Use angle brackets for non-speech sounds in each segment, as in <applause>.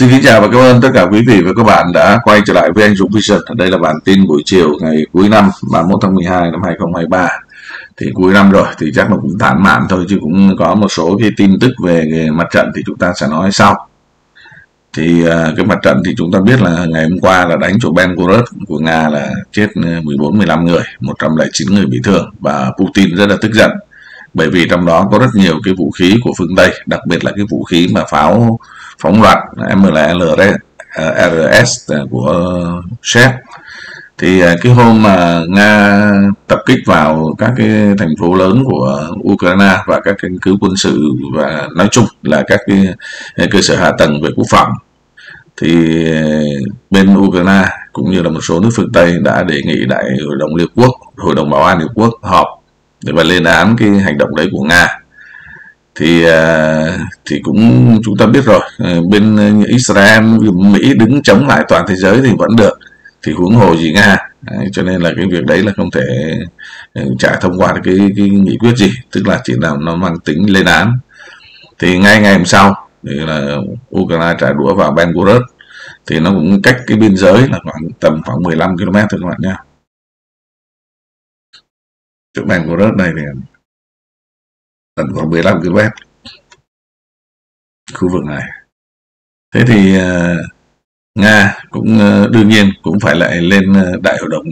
Xin kính chào và cảm ơn tất cả quý vị và các bạn đã quay trở lại với anh Dũng Vision. Đây là bản tin buổi chiều ngày cuối năm 31 tháng 12 năm 2023. Thì cuối năm rồi thì chắc là cũng tản mạn thôi chứ cũng có một số cái tin tức về mặt trận thì chúng ta sẽ nói sau. Thì à, cái mặt trận thì chúng ta biết là ngày hôm qua là đánh chỗ Belgorod của Nga là chết à, 14-15 người, 109 người bị thương và Putin rất là tức giận bởi vì trong đó có rất nhiều cái vũ khí của phương Tây, đặc biệt là cái vũ khí mà pháo phóng loạt MLRS à, của Séc. Thì à, cái hôm mà Nga tập kích vào các cái thành phố lớn của Ukraine và các căn cứ quân sự và nói chung là các cái à, cơ sở hạ tầng về quốc phòng thì bên Ukraine cũng như là một số nước phương Tây đã đề nghị đại hội đồng Liên Quốc, hội đồng bảo an Liên Quốc họp để mà lên án cái hành động đấy của Nga thì à, thì cũng chúng ta biết rồi à, bên Israel Mỹ đứng chống lại toàn thế giới thì vẫn được thì huống hồ gì Nga. Đấy, cho nên là cái việc đấy là không thể à, trả thông qua cái, cái nghị quyết gì tức là chỉ là nó mang tính lên án. Thì ngay ngày hôm sau thì là Ukraine trả đũa vào Belgorod thì nó cũng cách cái biên giới là khoảng tầm khoảng 15 km thôi các bạn nhé chỗ Belgorod này thì tận khoảng 15 km khu vực này. Thế thì uh, Nga cũng uh, đương nhiên cũng phải lại lên uh, đại hội đồng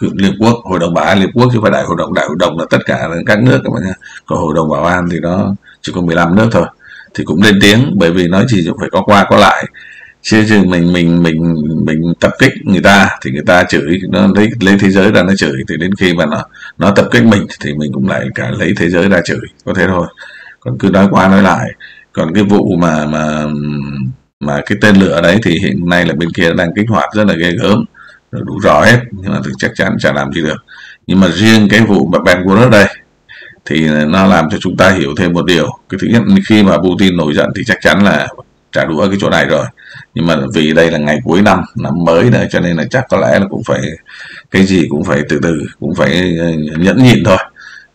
Liên Quốc hội đồng bảo an Liên Quốc chứ phải đại hội đồng đại hội đồng là tất cả các nước các bạn nha còn hội đồng bảo an thì nó chỉ có 15 nước thôi thì cũng lên tiếng bởi vì nó chỉ phải có qua có lại chứ chứ mình mình mình mình tập kích người ta thì người ta chửi nó lấy lấy thế giới ra nó chửi. Thì đến khi mà nó nó tập kích mình thì mình cũng lại cả lấy thế giới ra chửi. Có thế thôi. Còn cứ nói qua nói lại. Còn cái vụ mà mà mà cái tên lửa đấy thì hiện nay là bên kia đang kích hoạt rất là ghê gớm. Đủ rõ hết, nhưng mà thì chắc chắn chả làm gì được. Nhưng mà riêng cái vụ mà Belgorod đây thì nó làm cho chúng ta hiểu thêm một điều. Cái thứ nhất, khi mà Putin nổi giận thì chắc chắn là trả đũa cái chỗ này rồi. Nhưng mà vì đây là ngày cuối năm năm mới nữa cho nên là chắc có lẽ là cũng phải, cái gì cũng phải từ từ, cũng phải ờ, nhẫn nhịn thôi.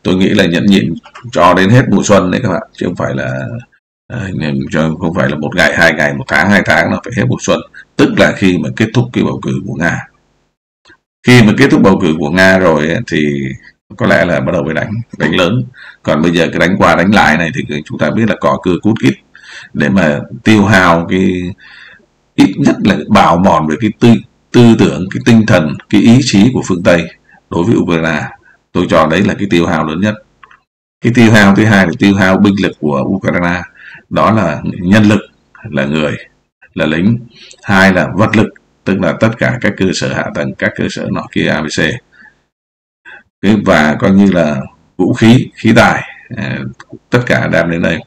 Tôi nghĩ là nhẫn nhịn cho đến hết mùa xuân đấy các bạn, chứ không phải là ờ, cho, không phải là một ngày, hai ngày, một tháng, hai tháng nó phải hết mùa xuân. Tức là khi mà kết thúc cái bầu cử của nga. Khi mà kết thúc bầu cử của nga rồi thì có lẽ là bắt đầu phải đánh đánh lớn. Còn bây giờ cái đánh qua, đánh lại này thì chúng ta biết là cỏ cưa cút kít để mà tiêu hao cái ít nhất là bào mòn về cái tư tư tưởng, cái tinh thần, cái ý chí của phương tây đối với ukraine. Tôi cho đấy là cái tiêu hao lớn nhất. Cái tiêu hao thứ hai là tiêu hao binh lực của ukraine. Đó là nhân lực, là người, là lính. Hai là vật lực, tức là tất cả các cơ sở hạ tầng, các cơ sở nọ kia abc và coi như là vũ khí khí tài à, tất cả đem đến đây.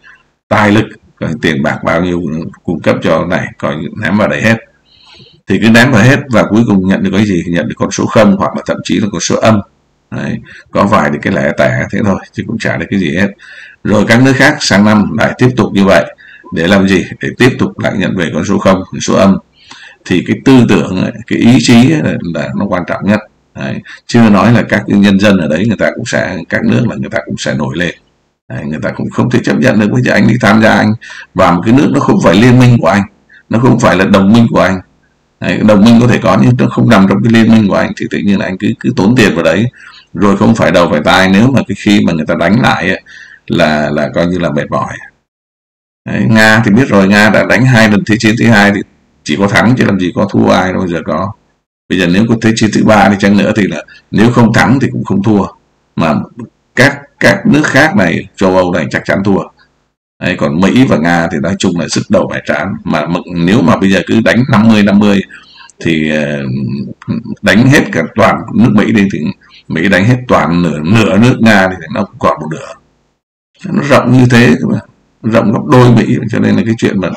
Tài lực còn tiền bạc bao nhiêu cung cấp cho này coi ném vào đấy hết. Thì cứ ném vào hết và cuối cùng nhận được cái gì? Nhận được con số không hoặc là thậm chí là con số âm. Đấy. có vài thì cái lẻ tẻ thế thôi chứ cũng trả được cái gì hết. Rồi các nước khác sang năm lại tiếp tục như vậy. Để làm gì? Để tiếp tục lại nhận về con số không con số âm. Thì cái tư tưởng cái ý chí là, là nó quan trọng nhất. Đấy. chưa nói là các nhân dân ở đấy người ta cũng sẽ các nước là người ta cũng sẽ nổi lên. Đấy, người ta cũng không thể chấp nhận được. Bây giờ anh đi tham gia anh vào một cái nước nó không phải liên minh của anh nó không phải là đồng minh của anh. Đấy, đồng minh có thể có nhưng nó không nằm trong cái liên minh của anh thì tự nhiên là anh cứ cứ tốn tiền vào đấy. Rồi không phải đầu phải tai nếu mà cái khi mà người ta đánh lại ấy, là là coi như là mệt mỏi. Đấy, nga thì biết rồi nga đã đánh hai lần thế chiến thứ hai thì chỉ có thắng chứ làm gì có thua ai đâu giờ có. Bây giờ nếu có thế chiến thứ ba thì chăng nữa thì là nếu không thắng thì cũng không thua. Mà các các nước khác này châu Âu này chắc chắn thua. Đấy, còn Mỹ và Nga thì nói chung là sức đầu bài trán. Mà nếu mà bây giờ cứ đánh 50 50 thì ờ, đánh hết cả toàn nước Mỹ đi thì Mỹ đánh hết toàn nửa nửa nước Nga thì nó cũng còn một nửa. Nó rộng như thế rộng gấp đôi Mỹ cho nên là cái chuyện mà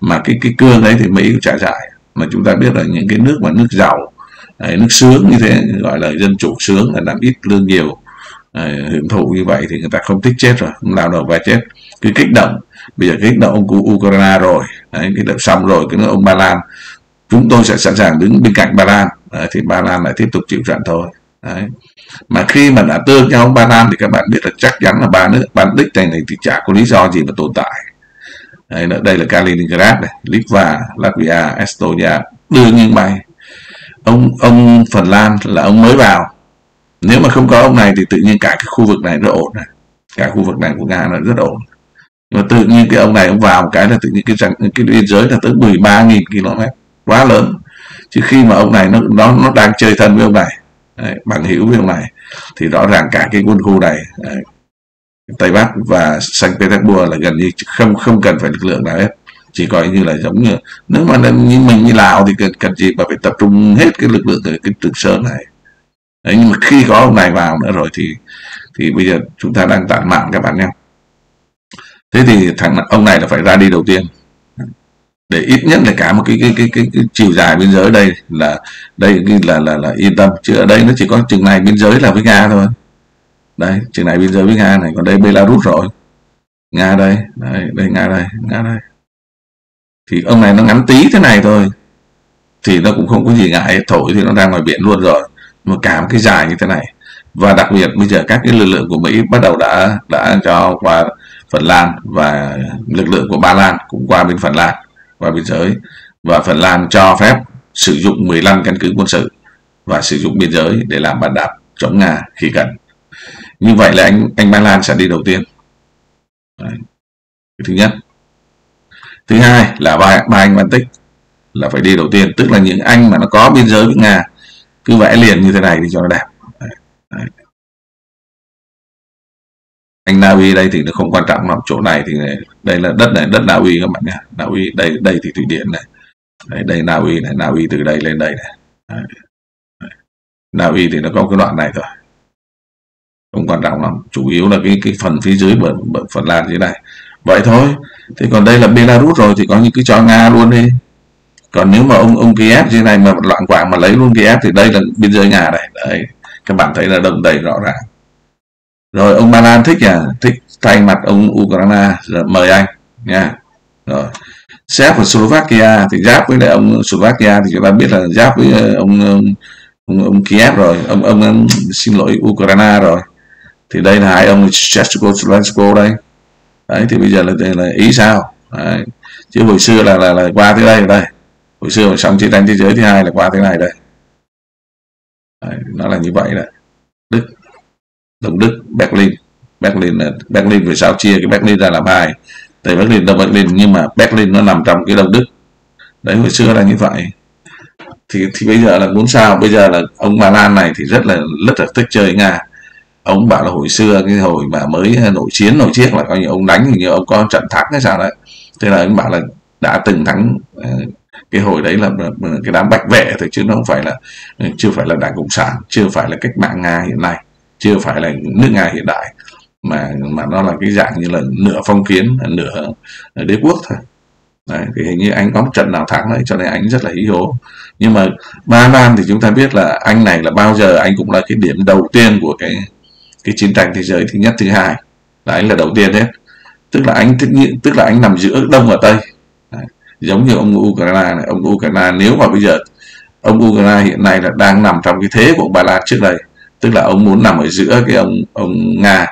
mà cái cái cương đấy thì Mỹ cũng trả giải mà chúng ta biết là những cái nước mà nước giàu đấy, nước sướng như thế gọi là dân chủ sướng là làm ít lương nhiều. Ờ, hưởng thụ như vậy thì người ta không thích chết rồi không lao động và chết. Cứ kích động bây giờ kích động ông Ukraine rồi đấy, kích động xong rồi cái ông Ba Lan. Chúng tôi sẽ sẵn sàng đứng bên cạnh Ba Lan. Đấy, thì Ba Lan lại tiếp tục chịu trận thôi. Đấy. mà khi mà đã tương nhau Ba Lan thì các bạn biết là chắc chắn là ba nước ban đích này, này thì chả có lý do gì mà tồn tại. Đây, đây là Kaliningrad này Litva Latvia Estonia đương nhiên bay. Ông ông Phần Lan là ông mới vào nếu mà không có ông này thì tự nhiên cả cái khu vực này rất ổn này. Cả khu vực này của Nga là rất ổn. Nhưng mà tự nhiên cái ông này ông vào một cái là tự nhiên cái cái biên giới là tới 13.000 km quá lớn. Chứ khi mà ông này nó nó nó đang chơi thân với ông này đấy, bằng hữu với ông này thì rõ ràng cả cái quân khu này đấy, Tây Bắc và Saint Petersburg là gần như không không cần phải lực lượng nào hết. Chỉ coi như là giống như nếu mà như mình như Lào thì cần, cần gì mà phải tập trung hết cái lực lượng từ cái Trường Sơn này đấy, nhưng mà khi có ông này vào nữa rồi thì thì bây giờ chúng ta đang tản mạn các bạn nhé. Thế thì thằng ông này là phải ra đi đầu tiên. Để ít nhất là cả một cái cái cái cái, cái chiều dài biên giới đây là đây là là là yên tâm. Chứ ở đây nó chỉ có chừng này biên giới là với nga thôi. Đây chừng này biên giới với nga này còn đây belarus rồi. Nga đây đây đây nga đây nga đây. Thì ông này nó ngắn tí thế này thôi thì nó cũng không có gì ngại thổi thì nó ra ngoài biển luôn rồi mà cả một cái dài như thế này. Và đặc biệt bây giờ các cái lực lượng của Mỹ bắt đầu đã đã cho qua Phần Lan và lực lượng của Ba Lan cũng qua bên Phần Lan qua biên giới. Và Phần Lan cho phép sử dụng 15 căn cứ quân sự và sử dụng biên giới để làm bàn đạp chống Nga khi cần. Như vậy là anh anh Ba Lan sẽ đi đầu tiên. Đấy. thứ nhất. Thứ hai là ba, ba anh Baltic là phải đi đầu tiên. Tức là những anh mà nó có biên giới với Nga cứ vẽ liền như thế này đi cho nó đẹp. Đấy. Anh Na Uy đây thì nó không quan trọng lắm. Chỗ này thì đây là đất này đất Na Uy các bạn nhé. Na Uy đây đây thì thủy điện này. Đây, đây Na Uy này Na Uy từ đây lên đây này. Đấy. Na Uy thì nó có cái đoạn này thôi. Không quan trọng lắm. Chủ yếu là cái cái phần phía dưới bờ, bờ phần lan dưới này. Vậy thôi. Thì còn đây là Belarus rồi thì có những cái cho Nga luôn đi còn nếu mà ông ông Kiev trên này mà loạn quạng mà lấy luôn Kiev thì đây là biên giới Nga này. Đấy các bạn thấy là đồng đầy rõ ràng. Rồi ông Ba Lan thích à? Thích thay mặt ông Ukraine rồi mời anh nha. Rồi Séc và Slovakia thì giáp với lại ông Slovakia thì chúng ta biết là giáp với ờ, ông ông, ông, ông Kiev rồi. Ông, ông ông xin lỗi Ukraine rồi. Thì đây là hai ông Czechoslovakia đây. Đấy thì bây giờ là, là ý sao? Đấy. chứ hồi xưa là, là là qua tới đây đây hồi xưa mà xong chiến tranh thế giới thứ hai là qua thế này đây. Đấy, nó là như vậy đấy Đức Đông Đức Berlin. Berlin là Berlin về sau chia cái Berlin ra làm hai. Tây Berlin Đông Berlin nhưng mà Berlin nó nằm trong cái Đông Đức. Đấy hồi xưa là như vậy. Thì thì bây giờ là muốn sao? Bây giờ là ông Ba Lan này thì rất là rất là thích chơi Nga. Ông bảo là hồi xưa cái hồi mà mới nổi chiến nổi chiếc là coi như ông đánh thì như ông có trận thắng hay sao đấy. Thế là ông bảo là đã từng thắng ờ, cái hồi đấy là cái đám bạch vệ thôi chứ nó không phải là ừ, chưa phải là đảng cộng sản chưa phải là cách mạng nga hiện nay chưa phải là nước nga hiện đại mà mà nó là cái dạng như là nửa phong kiến nửa đế quốc thôi. Đấy, thì hình như anh có một trận nào thắng đấy cho nên anh rất là hí hố. Nhưng mà ba lan thì chúng ta biết là anh này là bao giờ anh cũng là cái điểm đầu tiên của cái cái chiến tranh thế giới thứ nhất thứ hai. Là anh là đầu tiên hết tức là anh tức, tức là anh nằm giữa đông và tây giống như ông Ukraine này, ông Ukraine nếu mà bây giờ ông Ukraine hiện nay là đang nằm trong cái thế của Ba Lan trước đây, tức là ông muốn nằm ở giữa cái ông ông Nga.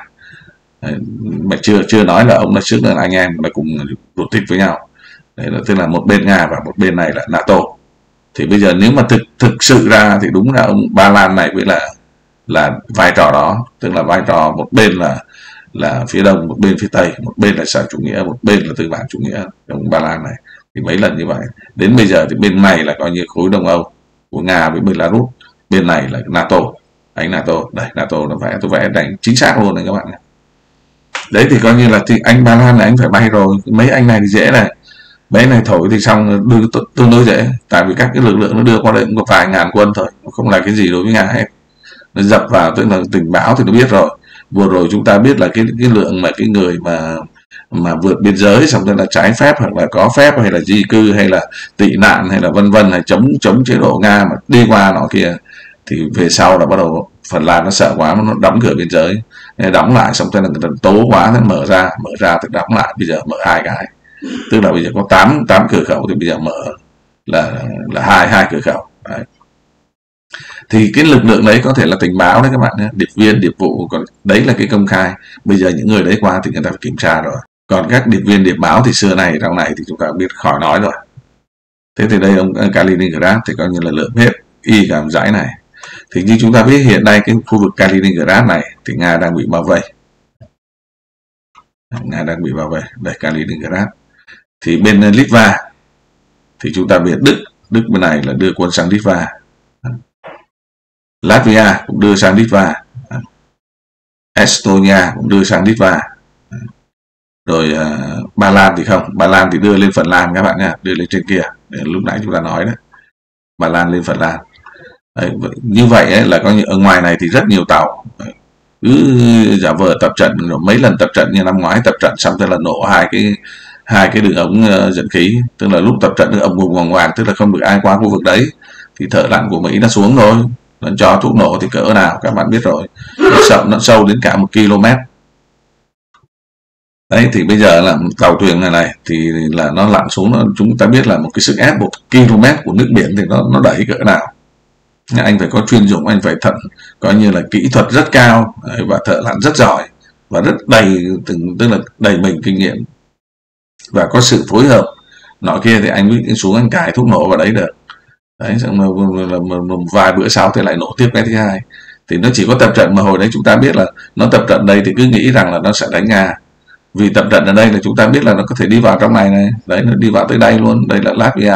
Mà chưa chưa nói là ông là trước là anh em là cùng đột thịt với nhau. Đấy là, tức là một bên Nga và một bên này là NATO. Thì bây giờ nếu mà thực thực sự ra thì đúng là ông Ba Lan này mới là là vai trò đó, tức là vai trò một bên là là phía đông, một bên phía tây, một bên là xã chủ nghĩa, một bên là tư bản chủ nghĩa, ông ba lan này thì mấy lần như vậy. Đến bây giờ thì bên này là coi như khối đông âu, của nga với belarus, bên này là nato. Anh nato. Đây, nato nó vẽ, tôi vẽ đánh chính xác luôn này các bạn đấy, thì coi như là thì anh ba lan là anh phải bay rồi. Mấy anh này thì dễ này. Mấy này thổi thì xong đưa tương đối dễ. Tại vì các cái lực lượng nó đưa qua đây cũng có vài ngàn quân thôi. Không là cái gì đối với nga hết. Nó dập vào, tức là tình báo thì nó biết rồi. Vừa rồi chúng ta biết là cái cái lượng mà cái người mà mà vượt biên giới, xong rồi là trái phép hoặc là có phép hay là di cư hay là tị nạn hay là vân vân, hay chống chống chế độ nga mà đi qua nó kia, thì về sau là bắt đầu phần lan nó sợ quá, nó đóng cửa biên giới. Đóng lại, xong rồi là người ta tố quá, nó mở ra mở ra thì đóng lại, bây giờ mở hai cái. Tức là bây giờ có tám tám cửa khẩu thì bây giờ mở là là hai hai cửa khẩu. Đấy thì cái lực lượng đấy có thể là tình báo đấy các bạn nhé. Điệp viên, điệp vụ, còn đấy là cái công khai. Bây giờ những người đấy qua thì người ta phải kiểm tra rồi. Còn các điệp viên, điệp báo thì xưa này trong này thì chúng ta biết khỏi nói rồi. Thế thì đây ông Kaliningrad thì coi như là lượm hết y cảm giải này. Thì như chúng ta biết hiện nay cái khu vực Kaliningrad này thì Nga đang bị bao vây. Nga đang bị bao vây đây Kaliningrad. Thì bên Litva thì chúng ta biết Đức Đức bên này là đưa quân sang Litva. Latvia cũng đưa sang Litva. Estonia cũng đưa sang Litva. Rồi uh, Ba Lan thì không. Ba Lan thì đưa lên Phần Lan các bạn nha đưa lên trên kia. Để lúc nãy chúng ta nói đấy. Ba Lan lên Phần Lan. Đấy, như vậy ấy, là có ở ngoài này thì rất nhiều tàu. Cứ giả vờ tập trận rồi mấy lần tập trận như năm ngoái tập trận xong tức là nổ hai cái hai cái đường ống uh, dẫn khí. Tức là lúc tập trận được ầm ầm ngoằng hoàng tức là không được ai qua khu vực đấy thì thợ lặn của mỹ nó xuống rồi nó cho thuốc nổ thì cỡ nào các bạn biết rồi. Nó sâu nó sâu đến cả một km. Đấy thì bây giờ là tàu thuyền này này thì là nó lặn xuống nó, chúng ta biết là một cái sức ép một km của nước biển thì nó nó đẩy cỡ nào. Anh phải có chuyên dụng anh phải thận coi như là kỹ thuật rất cao và thợ lặn rất giỏi và rất đầy từng tức là đầy mình kinh nghiệm. Và có sự phối hợp. Nọ kia thì anh mới xuống anh cài thuốc nổ vào đấy được đấy xong mà, là, là, là vài bữa sau thì lại nổ tiếp cái thứ hai. Thì nó chỉ có tập trận mà hồi đấy chúng ta biết là nó tập trận đây thì cứ nghĩ rằng là nó sẽ đánh nga. Vì tập trận ở đây là chúng ta biết là nó có thể đi vào trong này này. Đấy nó đi vào tới đây luôn. Đây là Latvia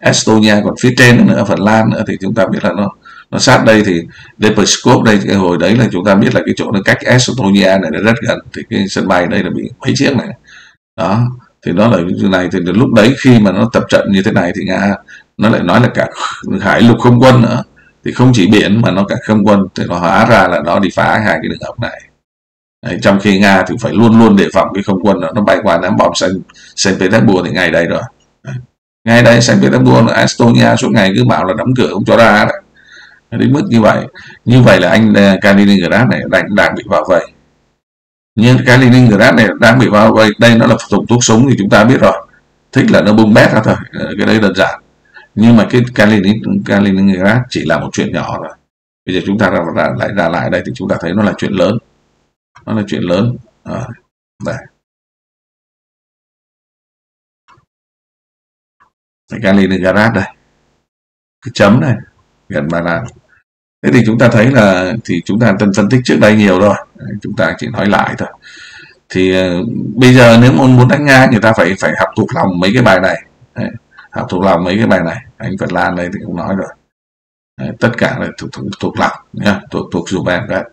Estonia còn phía trên nữa Phần Lan nữa thì chúng ta biết là nó nó sát đây thì Depeskov đây cái hồi đấy là chúng ta biết là cái chỗ nó cách Estonia này nó rất gần. Thì cái sân bay đây là bị mấy chiếc này. Đó thì nó là như này. Thì lúc đấy khi mà nó tập trận như thế này thì nga nó lại nói là cả <laughs> hải lục không quân nữa. Thì không chỉ biển mà nó cả không quân. Thì nó hóa ra là nó đi phá hai cái đường ống này. Đấy, trong khi nga thì phải luôn luôn đề phòng cái không quân đó, nó bay qua ném bom xanh Saint Petersburg thì ngày đây rồi. Đấy. đây Saint Petersburg Estonia suốt ngày cứ bảo là đóng cửa không cho ra đấy. Đến mức như vậy. Như vậy là anh à, Kaliningrad này đang đang bị bảo vệ nhưng Kaliningrad này đang bị bao vây đây nó là dùng thuốc súng thì chúng ta biết rồi. Thích là nó bung bét ra thôi. Ờ, cái đấy đơn giản nhưng mà cái Kaliningrad chỉ là một chuyện nhỏ rồi bây giờ chúng ta ra lại ra lại đây thì chúng ta thấy nó là chuyện lớn. Nó là chuyện lớn. À, đây. Kaliningrad đây. Cái chấm này gần Ba Lan thế thì chúng ta thấy là thì chúng ta từng phân tích trước đây nhiều rồi. Chúng ta chỉ nói lại thôi. Thì uh, bây giờ nếu muốn muốn đánh nga người ta phải phải học thuộc lòng mấy cái bài này. Đấy, học thuộc lòng mấy cái bài này. Anh Phật Lan đây thì cũng nói rồi. Đấy, tất cả là thuộc thuộc, thuộc lòng nhá. Thuộc thuộc dùm em đấy.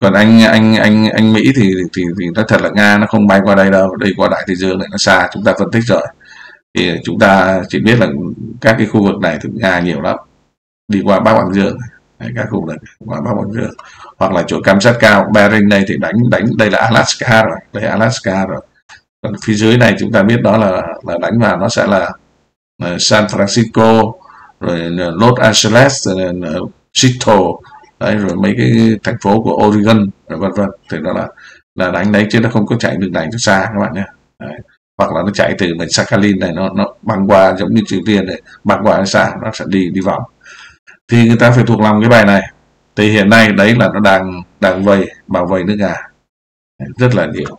Còn anh anh anh anh Mỹ thì thì thì nó thật là Nga nó không bay qua đây đâu. Đây qua đại tây dương này nó xa chúng ta phân tích rồi. Thì chúng ta chỉ biết là các cái khu vực này thì Nga nhiều lắm. Đi qua Bắc Bằng Dương Đấy, các khu vực qua Bắc Bằng Dương. Hoặc là chỗ cam sát cao Bering đây thì đánh đánh đây là Alaska rồi. Đây là Alaska rồi. Còn phía dưới này chúng ta biết đó là là đánh vào nó sẽ là Ờ, San Francisco, rồi ờ, Los Angeles, rồi ờ, Seattle. Đấy, rồi mấy cái thành phố của Oregon, rồi vân vân. Thì nó là là đánh đấy chứ nó không có chạy đường này cho xa các bạn nhé. Đấy. hoặc là nó chạy từ mình Sakhalin này, nó nó băng qua giống như Triều Tiên này, băng qua xa, nó sẽ đi đi vòng. Thì người ta phải thuộc lòng cái bài này. Thì hiện nay đấy là nó đang đang vây, bảo vệ nước nga. Rất là nhiều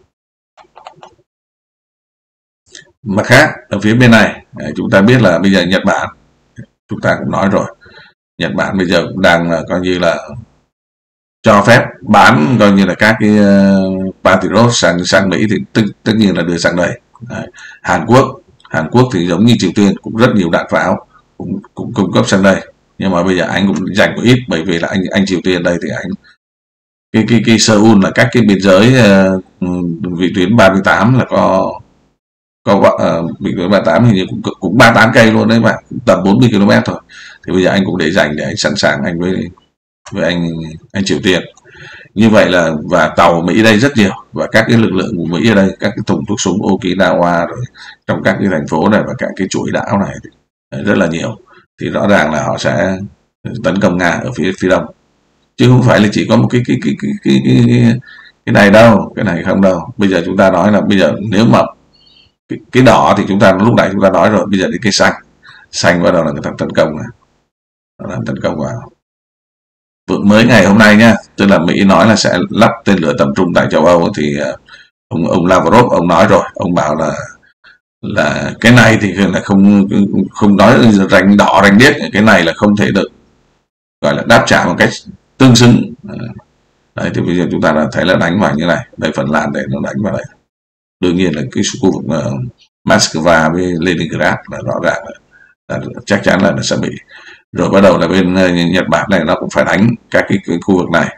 mặt khác ở phía bên này à, chúng ta biết là bây giờ Nhật Bản chúng ta cũng nói rồi Nhật Bản bây giờ cũng đang là coi như là cho phép bán coi như là các cái ờ, Patriot sang sang Mỹ thì tất, tất nhiên là đưa sang đây Đấy. Hàn Quốc Hàn Quốc thì giống như Triều Tiên cũng rất nhiều đạn pháo cũng, cũng cung cấp sang đây nhưng mà bây giờ anh cũng dành có ít bởi vì là anh anh Triều Tiên đây thì anh cái cái cái Seoul là các cái biên giới uh, vị tuyến 38 là có có uh, vị tuyến 38 hình như cũng cũng 38 cây luôn đấy mà tầm 40 km thôi. Thì bây giờ anh cũng để dành để anh sẵn sàng anh với với anh anh Triều Tiên. Như vậy là và tàu Mỹ đây rất nhiều và các cái lực lượng của Mỹ ở đây các cái thùng thuốc súng Okinawa rồi trong các cái thành phố này và các cái chuỗi đảo này ờ, rất là nhiều. Thì rõ ràng là họ sẽ tấn công nga ở phía phía đông. Chứ không phải là chỉ có một cái cái cái cái, cái, cái, cái này đâu cái này không đâu. Bây giờ chúng ta nói là bây giờ nếu mà cái, cái đỏ thì chúng ta lúc nãy chúng ta nói rồi bây giờ đến cái xanh. Xanh bắt đầu là người ta tấn công này. Làm tấn công vào. Vừa mới ngày hôm nay nhá tức là Mỹ nói là sẽ lắp tên lửa tầm trung tại châu Âu thì ờ, ông ông Lavrov ông nói rồi. Ông bảo là là cái này thì là không không nói rành đỏ rành điếc. Cái này là không thể được gọi là đáp trả một cách tương xứng. Ờ, đấy thì bây giờ chúng ta đã thấy là đánh vào như này. Đây phần lan để nó đánh vào đây đương nhiên là cái khu vực uh, Moscow với Leningrad là rõ ràng là, là chắc chắn là nó sẽ bị rồi bắt đầu là bên uh, Nhật Bản này nó cũng phải đánh các cái, cái khu vực này.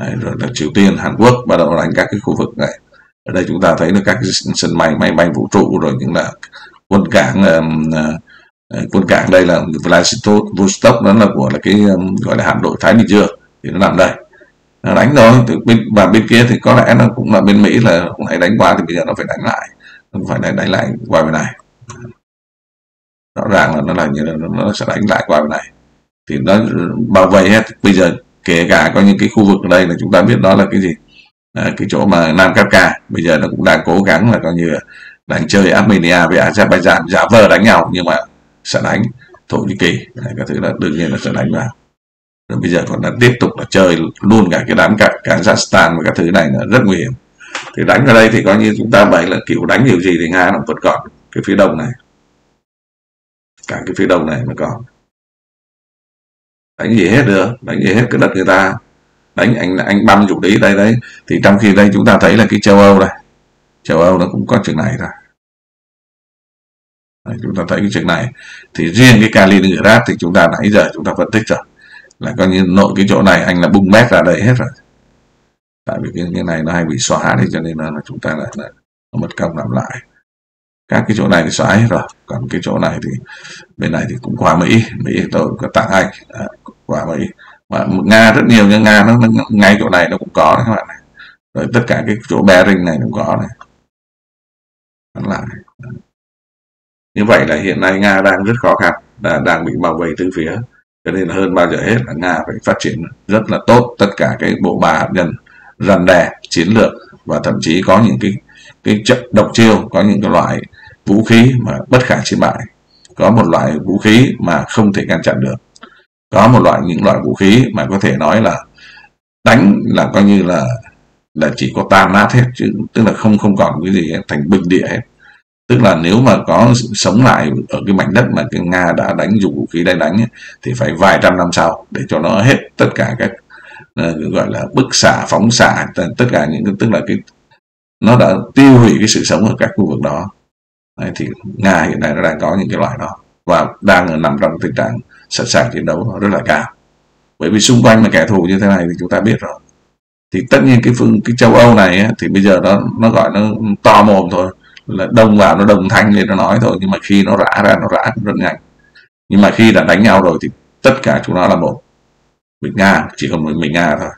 Đấy, rồi là Triều Tiên Hàn Quốc bắt đầu đánh các cái khu vực này. Ở đây chúng ta thấy được các cái sân bay máy bay vũ trụ rồi những là quân cảng uh, quân cảng đây là Vladivostok đó là của là cái um, gọi là hạm đội Thái Bình Dương thì nó nằm đây đánh rồi. Từ bên và bên kia thì có lẽ nó cũng là bên Mỹ là cũng hãy đánh qua thì bây giờ nó phải đánh lại. Nó phải đánh, đánh lại qua bên này. Rõ ràng là nó là như là nó sẽ đánh lại qua bên này. Thì nó bảo vệ hết. Bây giờ kể cả có những cái khu vực ở đây là chúng ta biết đó là cái gì? À, cái chỗ mà Nam Kafka bây giờ nó cũng đang cố gắng là coi như là đang chơi Armenia với Azerbaijan. Giả vờ đánh nhau nhưng mà sẽ đánh Thổ Nhĩ Kỳ. Cái thứ là đương nhiên là sẽ đánh vào bây giờ còn đã tiếp tục là chơi luôn cả cái đám cả Kazakhstan và các thứ này là rất nguy hiểm. Thì đánh ở đây thì coi như chúng ta bày là kiểu đánh kiểu gì thì nga nó vẫn còn cái phía đông này. Cả cái phía đông này mà còn. Đánh gì hết được đánh gì hết cái đất người ta. Đánh anh anh băm chủ lý đây đấy. Thì trong khi đây chúng ta thấy là cái châu âu này châu âu nó cũng có chuyện này rồi đấy, chúng ta thấy cái chuyện này. Thì riêng cái Kaliningrad thì chúng ta nãy giờ chúng ta phân tích rồi là coi như nội cái chỗ này anh là bung mép ra đây hết rồi. Tại vì cái, cái này nó hay bị xóa thì cho nên là, là chúng ta lại là mất công làm lại. Các cái chỗ này thì xóa hết rồi. Còn cái chỗ này thì bên này thì cũng qua mỹ. Mỹ tôi có tặng anh. À, qua mỹ. Mà nga rất nhiều nhưng nga nó, nó ngay chỗ này nó cũng có đấy các bạn này. Rồi tất cả cái chỗ bearing này cũng có này. Lại. Như vậy là hiện nay nga đang rất khó khăn. Là đang bị bảo vệ từ phía cho nên hơn bao giờ hết là nga phải phát triển rất là tốt tất cả cái bộ ba hạt nhân răn đe chiến lược và thậm chí có những cái cái trận độc chiêu có những cái loại vũ khí mà bất khả chiến bại. Có một loại vũ khí mà không thể ngăn chặn được. Có một loại những loại vũ khí mà có thể nói là đánh là coi như là là chỉ có tan nát hết chứ tức là không không còn cái gì hết, thành bình địa hết tức là nếu mà có sống lại ở cái mảnh đất mà cái nga đã đánh dùng vũ khí đánh đánh ấy, thì phải vài trăm năm sau để cho nó hết tất cả các uh, gọi là bức xạ phóng xạ tất cả những cái tức là cái nó đã tiêu hủy cái sự sống ở các khu vực đó. Đấy, thì nga hiện nay nó đang có những cái loại đó và đang nằm trong tình trạng sẵn sàng chiến đấu rất là cao. Bởi vì xung quanh mà kẻ thù như thế này thì chúng ta biết rồi. Thì tất nhiên cái phương cái châu âu này ấy, thì bây giờ nó nó gọi nó to mồm thôi là đông vào nó đồng thanh lên nó nói thôi nhưng mà khi nó rã ra nó rã rất nhanh. Nhưng mà khi đã đánh nhau rồi thì tất cả chúng nó là một. Mình nga chỉ còn mình, mình nga thôi.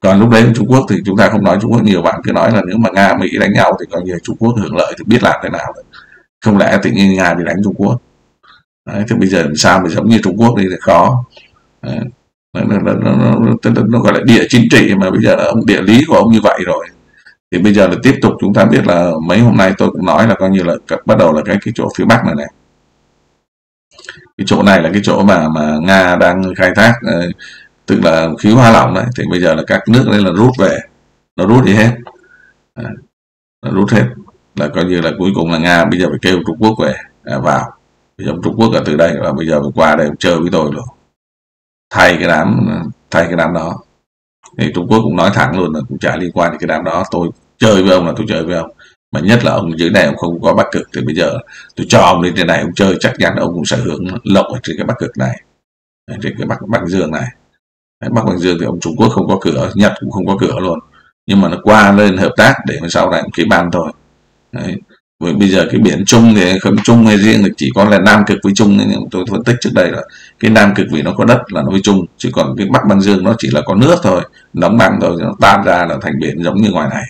Còn lúc đấy Trung Quốc thì chúng ta không nói Trung Quốc nhiều bạn cứ nói là nếu mà Nga Mỹ đánh nhau thì coi như Trung Quốc hưởng lợi thì biết làm thế nào không lẽ tự nhiên Nga bị đánh Trung Quốc? Đấy, thì bây giờ làm sao mà giống như Trung Quốc đi thì khó. Đấy. Nó, nó, nó, nó, nó, nó gọi là địa chính trị mà bây giờ ông địa lý của ông như vậy rồi thì bây giờ là tiếp tục chúng ta biết là mấy hôm nay tôi cũng nói là coi như là bắt đầu là cái cái chỗ phía bắc này này. Cái chỗ này là cái chỗ mà mà nga đang khai thác ờ, tức là khí hóa lỏng đấy. Thì bây giờ là các nước đây là rút về. Nó rút đi hết. À, nó rút hết. Là coi như là cuối cùng là nga bây giờ phải kêu trung quốc về à, vào. Bây giờ trung quốc ở từ đây và bây giờ phải qua đây chơi với tôi rồi. Thay cái đám thay cái đám đó. Thì Trung Quốc cũng nói thẳng luôn là cũng chả liên quan đến cái đám đó. Tôi chơi với ông là tôi chơi với ông. Mà nhất là ông dưới này ông không có bắc cực, thì bây giờ tôi cho ông lên trên này ông chơi, chắc chắn ông cũng sẽ hưởng lộc ở trên cái bắc cực này. Trên cái bắc bắc dương này. Bắc bắc dương thì ông trung quốc không có cửa, nhật cũng không có cửa luôn. Nhưng mà nó qua lên hợp tác để mà sau này ký ban thôi. Đấy. Bởi bây giờ cái biển chung thì không chung hay riêng thì chỉ có là Nam cực với chung nhưng tôi phân tích trước đây là cái Nam cực vì nó có đất là nó với chung chứ còn cái Bắc băng Dương nó chỉ là có nước thôi, đóng băng thôi nó tan ra là thành biển giống như ngoài này.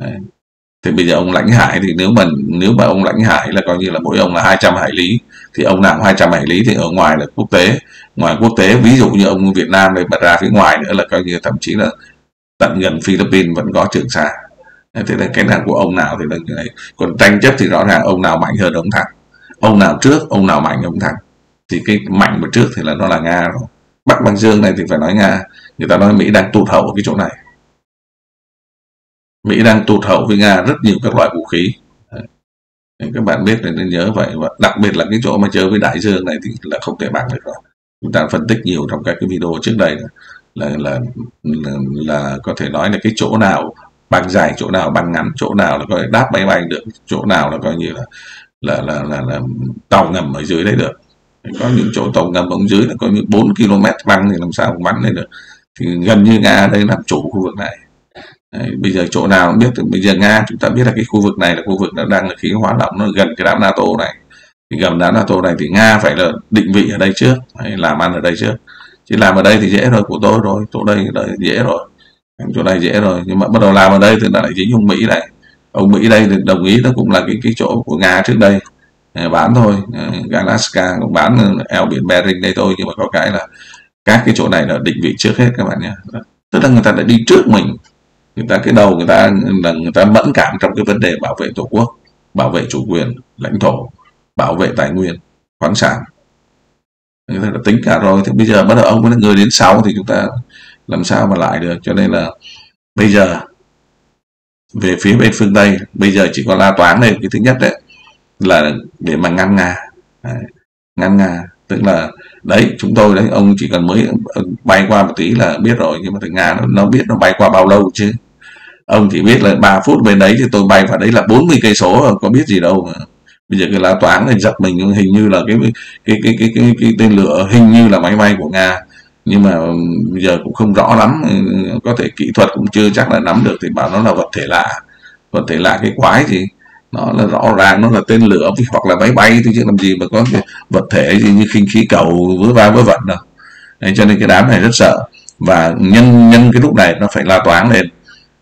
Đấy. thì bây giờ ông lãnh hải thì nếu mà nếu mà ông lãnh hải là coi như là mỗi ông là 200 hải lý, thì ông nào 200 hải lý thì ở ngoài là quốc tế. Ngoài quốc tế, ví dụ như ông Việt Nam này bật ra phía ngoài nữa là coi như thậm chí là tận gần Philippines vẫn có trường sa. Thế là cái nào của ông nào thì là như này. Còn tranh chấp thì rõ ràng ông nào mạnh hơn ông thắng. Ông nào trước, ông nào mạnh ông thắng. Thì cái mạnh mà trước thì là nó là nga rồi. Bắc băng dương này thì phải nói nga. Người ta nói mỹ đang tụt hậu ở cái chỗ này. Mỹ đang tụt hậu với Nga rất nhiều các loại vũ khí. Đấy. các bạn biết nên nhớ vậy. Và đặc biệt là cái chỗ mà chơi với đại dương này thì là không thể bằng được rồi. Chúng ta phân tích nhiều trong các cái video trước đây là là là, là có thể nói là cái chỗ nào băng dài chỗ nào băng ngắn chỗ nào là có thể đáp máy bay được chỗ nào là coi như là là là là, là tàu ngầm ở dưới đấy được. Có những chỗ tàu ngầm ở dưới là có những 4 km băng thì làm sao bắn lên được. Thì gần như nga đây làm chủ khu vực này. Đấy, bây giờ chỗ nào cũng biết bây giờ nga chúng ta biết là cái khu vực này là khu vực nó đang là khí hóa lỏng nó gần cái đám nato này. Thì gần đám nato này thì nga phải là định vị ở đây trước hay làm ăn ở đây trước. Chứ làm ở đây thì dễ rồi của tôi rồi chỗ đây, đây dễ rồi. Chỗ này dễ rồi nhưng mà bắt đầu làm ở đây thì lại dính ông mỹ này. Ông mỹ đây thì đồng ý nó cũng là cái cái chỗ của nga trước đây. Bán thôi Alaska cũng bán eo biển Bering đây thôi nhưng mà có cái là các cái chỗ này là định vị trước hết các bạn nhé. Tức là người ta đã đi trước mình người ta cái đầu người ta là người ta mẫn cảm trong cái vấn đề bảo vệ tổ quốc bảo vệ chủ quyền lãnh thổ bảo vệ tài nguyên khoáng sản. Người ta đã tính cả rồi thì bây giờ bắt đầu ông với người đến sau thì chúng ta làm sao mà lại được. Cho nên là bây giờ về phía bên phương tây bây giờ chỉ có la toán này cái thứ nhất đấy là để mà ngăn nga. Đấy, ngăn nga tức là đấy chúng tôi đấy ông chỉ cần mới ờ, bay qua một tí là biết rồi nhưng mà thằng nga nó, nó biết nó bay qua bao lâu chứ. Ông chỉ biết là 3 phút bên đấy thì tôi bay vào đấy là 40 cây số có biết gì đâu mà. Bây giờ cái lá toán này giật mình hình như là cái cái cái cái cái, cái tên lửa hình như là máy bay của nga. Nhưng mà ừ, bây giờ cũng không rõ lắm ừ, có thể kỹ thuật cũng chưa chắc là nắm được thì bảo nó là vật thể lạ. Vật thể lạ cái quái gì? Nó là rõ ràng nó là tên lửa hoặc là máy bay thì chứ làm gì mà có cái vật thể gì như khinh khí cầu vớ va vớ vẩn đâu. Đấy, cho nên cái đám này rất sợ. Và nhân nhân cái lúc này nó phải la toán lên.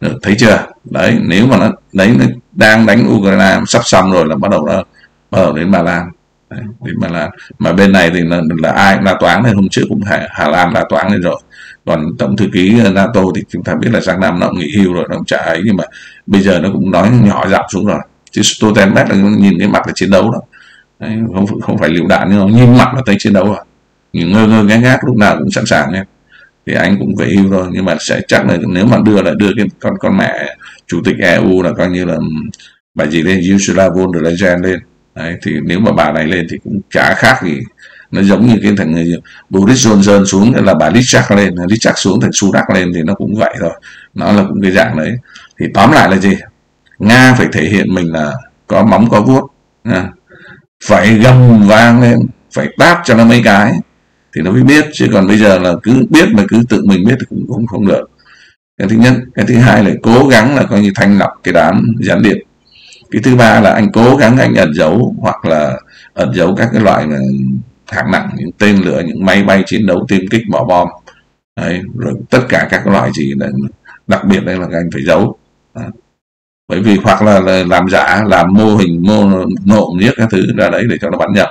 Được, thấy chưa? Đấy nếu mà nó đấy nó đang đánh Ukraine sắp xong rồi là bắt đầu nó bắt đầu đến Ba Lan. Đấy, đến Ba Lan. Mà bên này thì là, là ai cũng la toán này hôm trước cũng Hà, Hà Lan la toán lên rồi. Còn tổng thư ký ờ, NATO thì chúng ta biết là sang năm nó nghỉ hưu rồi nó cũng chả ấy nhưng mà bây giờ nó cũng nói nhỏ giọng xuống rồi chứ Stoltenberg là nhìn cái mặt là chiến đấu đó. Đấy, không không phải lựu đạn nhưng mà nhìn mặt là thấy chiến đấu rồi. Nhìn ngơ ngơ ngác ngác lúc nào cũng sẵn sàng nhé thì anh cũng về hưu rồi nhưng mà sẽ chắc là nếu mà đưa là đưa cái con con mẹ chủ tịch EU là coi như là bà gì lên Ursula von der Leyen lên. Đấy, thì nếu mà bà này lên thì cũng chả khác gì. Nó giống như cái thằng ờ, Boris Johnson xuống là bà Richard lên. Richard xuống thằng Sunak lên thì nó cũng vậy rồi nó là cũng cái dạng đấy. Thì tóm lại là gì? Nga phải thể hiện mình là có móng có vuốt à, phải gầm vang lên phải táp cho nó mấy cái thì nó mới biết. Chứ còn bây giờ là cứ biết mà cứ tự mình biết thì cũng không không được. Cái thứ nhất cái thứ hai là cố gắng là coi như thanh lọc cái đám gián điệp. Cái thứ ba là anh cố gắng anh ẩn giấu hoặc là ẩn giấu các cái loại mà hạng nặng những tên lửa những máy bay chiến đấu tiêm kích bỏ bom. Đấy, rồi tất cả các loại gì là đặc biệt đây là anh phải giấu. À bởi vì hoặc là, là làm giả làm mô hình mô nộm nhất các thứ ra đấy để cho nó bắn nhầm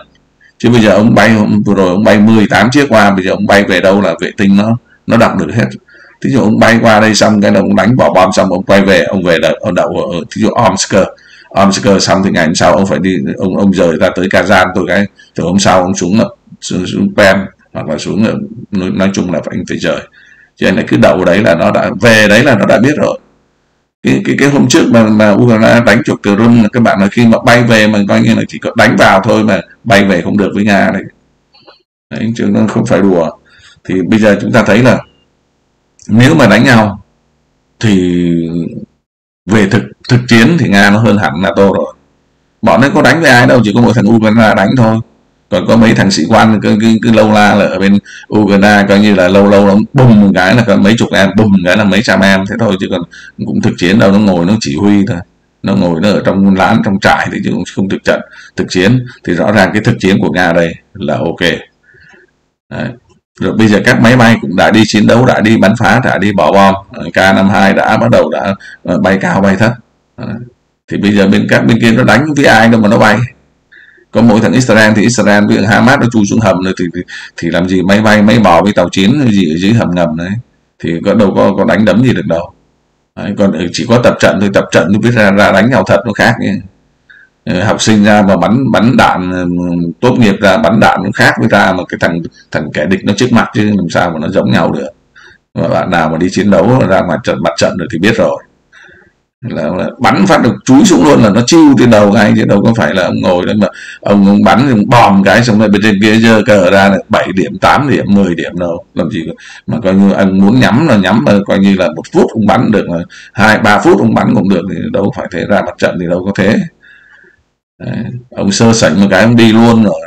chứ bây giờ ông bay vừa rồi ông bay 18 chiếc qua bây giờ ông bay về đâu là vệ tinh nó nó đọc được hết. Thí dụ ông bay qua đây xong cái là ông đánh bỏ bom xong ông quay về ông về đậu ở đậu ở thí dụ Omsk Omsk xong thì ngày hôm sau ông phải đi ông ông rời ra tới Kazan tôi cái. Từ hôm sau ông xuống xuống, xuống Pem hoặc là xuống nói, nói chung là phải anh phải rời. Chứ anh là cứ đậu đấy là nó đã về đấy là nó đã biết rồi cái cái cái hôm trước mà mà Ukraine đánh chuột từ là các bạn là khi mà bay về mà coi như là chỉ có đánh vào thôi mà bay về không được với nga đấy, đấy chứ nó không phải đùa. Thì bây giờ chúng ta thấy là nếu mà đánh nhau thì về thực thực chiến thì nga nó hơn hẳn nato rồi. Bọn nó có đánh với ai đâu chỉ có một thằng ukraine đánh thôi còn có mấy thằng sĩ quan cứ, cứ, cứ lâu la là ở bên Ukraine coi như là lâu lâu nó bùng một cái là còn mấy chục em bùng cái là mấy trăm em. Thế thôi chứ còn cũng thực chiến đâu nó ngồi nó chỉ huy thôi. Nó ngồi nó ở trong lán trong trại thì chứ cũng không thực trận thực chiến. Thì rõ ràng cái thực chiến của nga đây là ok. Đấy. rồi bây giờ các máy bay cũng đã đi chiến đấu đã đi bắn phá đã đi bỏ bom. K52 đã bắt đầu đã ờ, bay cao bay thấp. Đấy. thì bây giờ bên các bên kia nó đánh với ai đâu mà nó bay có mỗi thằng Israel thì Israel với Hamas nó chui xuống hầm rồi thì, thì thì làm gì máy bay máy bò với tàu chiến gì ở dưới hầm ngầm đấy. Thì có đâu có có đánh đấm gì được đâu. Đấy, còn chỉ có tập trận thôi tập trận thì biết ra, ra đánh nhau thật nó khác nhé ờ, học sinh ra mà bắn bắn đạn ờ, tốt nghiệp ra bắn đạn nó khác với ra mà cái thằng thằng kẻ địch nó trước mặt chứ làm sao mà nó giống nhau được. Mà bạn nào mà đi chiến đấu ra ngoài trận mặt trận rồi thì biết rồi là, là bắn phát được chúi xuống luôn là nó chiêu trên đầu ngay chứ đâu có phải là ông ngồi đấy mà ông, ông bắn ông bòm cái xong rồi bên trên kia giơ cờ ra là 7 điểm 8 điểm 10 điểm đâu. Làm gì mà coi như anh muốn nhắm là nhắm mà coi như là một phút ông bắn được mà hai ba phút ông bắn cũng được thì đâu phải thế. Ra mặt trận thì đâu có thế. Đấy. ông sơ sảnh một cái ông đi luôn rồi.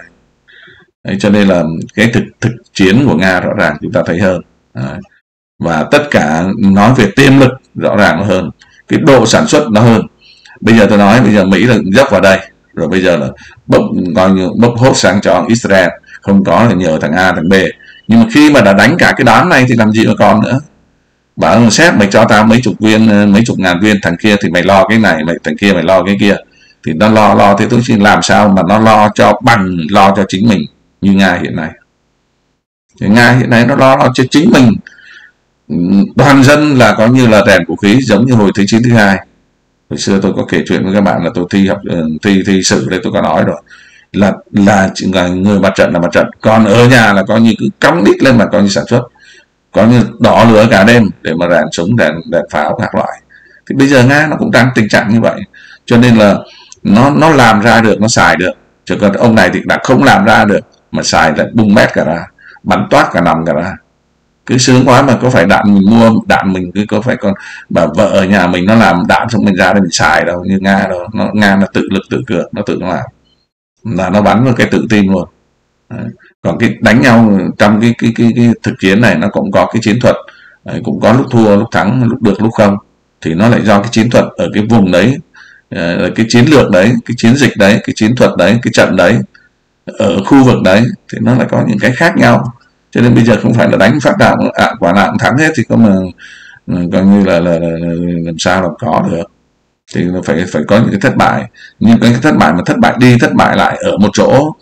Đấy, cho nên là cái thực thực chiến của nga rõ ràng chúng ta thấy hơn. Đấy. và tất cả nói về tiềm lực rõ ràng nó hơn cái độ sản xuất nó hơn. Bây giờ tôi nói, bây giờ mỹ là dốc vào đây, rồi bây giờ là bốc, coi như bốc hốt sang cho israel. Không có là nhờ thằng a, thằng b. Nhưng mà khi mà đã đánh cả cái đám này thì làm gì mà còn nữa? Bảo sếp mày cho tao mấy chục viên, mấy chục ngàn viên, thằng kia thì mày lo cái này, mày, thằng kia mày lo cái kia. Thì nó lo lo thế tôi xin làm sao mà nó lo cho bằng, lo cho chính mình như nga hiện nay. Thì nga hiện nay nó lo lo cho chính mình toàn dân là có như là rèn vũ khí giống như hồi thế chiến thứ hai. Hồi xưa tôi có kể chuyện với các bạn là tôi thi học ừ, thi thi sử đây tôi có nói rồi. Là là, là người mặt trận là mặt trận. Còn ở nhà là coi như cứ cắm đít lên mà coi như sản xuất. Có như đỏ lửa cả đêm để mà rèn súng rèn rèn pháo các loại. Thì bây giờ nga nó cũng đang tình trạng như vậy. Cho nên là nó nó làm ra được nó xài được. Chứ còn ông này thì đã không làm ra được mà xài là bung mét cả ra bắn toát cả nằm cả ra cứ sướng quá mà có phải đạn mình mua đạn mình cứ có phải con bà vợ ở nhà mình nó làm đạn xong mình ra để mình xài đâu như nga đâu. Nó nga là tự lực tự cường nó tự nó làm. Là nó bắn vào cái tự tin luôn. Đấy. còn cái đánh nhau trong cái cái, cái cái thực chiến này nó cũng có cái chiến thuật Đấy, cũng có lúc thua lúc thắng lúc được lúc không. Thì nó lại do cái chiến thuật ở cái vùng đấy ờ, cái chiến lược đấy cái chiến dịch đấy cái chiến thuật đấy cái trận đấy ở khu vực đấy thì nó lại có những cái khác nhau cho nên bây giờ không phải là đánh phát đạo à, quả nào cũng thắng hết thì có mà ừ, coi như là, là, là, là làm sao làm có được. Thì phải phải có những cái thất bại. Nhưng cái thất bại mà thất bại đi thất bại lại ở một chỗ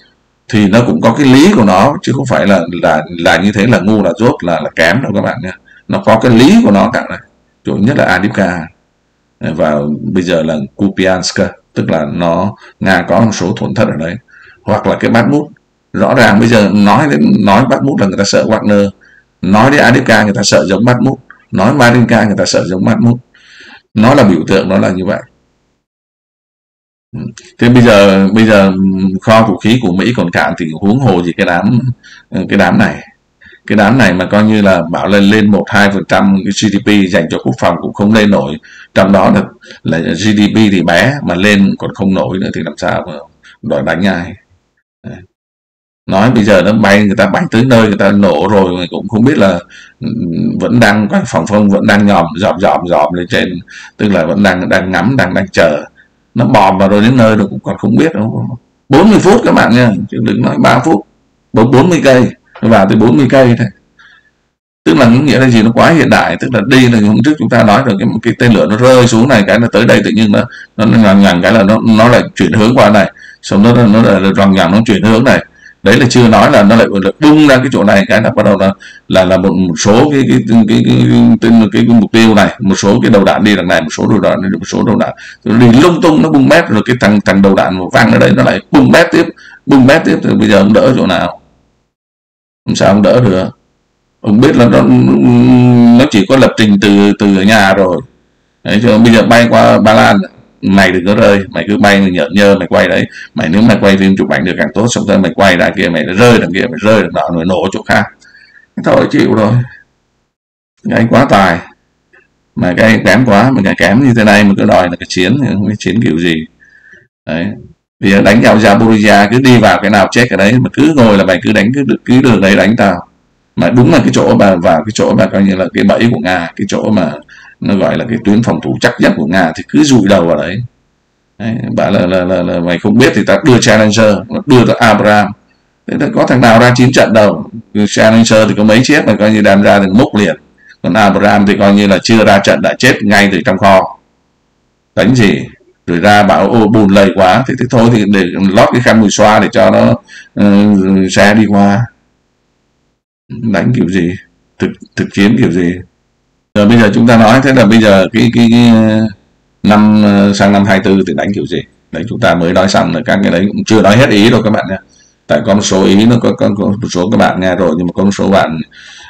thì nó cũng có cái lý của nó chứ không phải là là là như thế là ngu là dốt là là kém đâu các bạn nhé nó có cái lý của nó cả này. Chỗ nhất là Adipka. Và bây giờ là Kupiansk tức là nó nga có một số tổn thất ở đấy. Hoặc là cái bát mút rõ ràng bây giờ nói đến nói bắt mút là người ta sợ Wagner nói đến Adipka người ta sợ giống bắt mút nói Marinka người ta sợ giống bắt mút nó là biểu tượng nó là như vậy. Ừ. Thế bây giờ bây giờ kho vũ khí của Mỹ còn cạn thì huống hồ gì cái đám cái đám này. Cái đám này mà coi như là bảo lên lên một hai phần trăm GDP dành cho quốc phòng cũng không lên nổi. Trong đó là, là GDP thì bé mà lên còn không nổi nữa thì làm sao mà đòi đánh ai nói bây giờ nó bay, người ta bay tới nơi, người ta nổ rồi người cũng không biết là ừ, vẫn đang các phòng phong vẫn đang nhòm, dòm dòm dòm lên trên. Tức là vẫn đang đang ngắm, đang đang chờ. Nó bòm vào rồi đến nơi rồi cũng còn không biết đúng không? 40 phút các bạn nha, chứ đừng nói 3 phút. 40 cây vào tới 40 cây thôi. Tức là nghĩa là gì? Nó quá hiện đại. Tức là đi là hôm trước chúng ta nói rồi, cái cái tên lửa nó rơi xuống này, cái là tới đây, tự nhiên nó nó ngằn ngằn cái là nó nó lại chuyển hướng qua này. Xong nó nó là ròng ràng nó chuyển hướng này đấy là chưa nói là nó lại bung ra cái chỗ này cái là bắt đầu là là là một, một số cái cái cái, cái, cái, cái, cái, cái mục tiêu này một số cái đầu đạn đi đằng này một số đầu đạn đi một số đầu đạn. Rồi đi lung tung nó bung bét rồi cái thằng thằng đầu đạn văng ở đây nó lại bung bét tiếp bung bét tiếp thì bây giờ ông đỡ chỗ nào? Ông sao ông đỡ được. Ông biết là nó nó chỉ có lập trình từ từ ở nhà rồi. Đấy chứ bây giờ bay qua Ba Lan mày đừng có rơi mày cứ bay mày nhợn nhơ mày quay đấy. Mày nếu mày quay phim chụp ảnh được càng tốt xong rồi mày quay ra kia mày rơi đằng kia mày rơi đằng nọ rồi nổ chỗ khác. Thôi chịu rồi. Cái quá tài. Mà cái kém quá mà cái kém như thế này mà cứ đòi là cái chiến cái chiến kiểu gì. Đấy. Bây giờ đánh nhau Zaporizhia cứ đi vào cái nào chết cái đấy mà cứ ngồi là mày cứ đánh cứ, cứ đường đấy đánh tao. Mà đúng là cái chỗ mà vào cái chỗ mà coi như là cái bẫy của nga cái chỗ mà nó gọi là cái tuyến phòng thủ chắc nhất của nga thì cứ rụi đầu vào đấy, đấy bảo là, là, là, là mày không biết thì ta đưa challenger đưa tới abraham. Thế là có thằng nào ra chiến trận đâu challenger thì có mấy chiếc mà coi như đam ra thì mốc liền. Còn abraham thì coi như là chưa ra trận đã chết ngay từ trong kho. Đánh gì? Rồi ra bảo ô bùn lầy quá. Thì, thì thôi thì để lót cái khăn mùi xoa để cho nó ờ, uh, xe đi qua. Đánh kiểu gì? Thực thực chiến kiểu gì? Rồi bây giờ chúng ta nói thế là bây giờ cái cái, cái ờ, năm ờ, sang năm 24 thì đánh kiểu gì? Đấy chúng ta mới nói xong là các cái đấy cũng chưa nói hết ý đâu các bạn nhé. Tại có một số ý nó có, có, có một số các bạn nghe rồi nhưng mà có một số bạn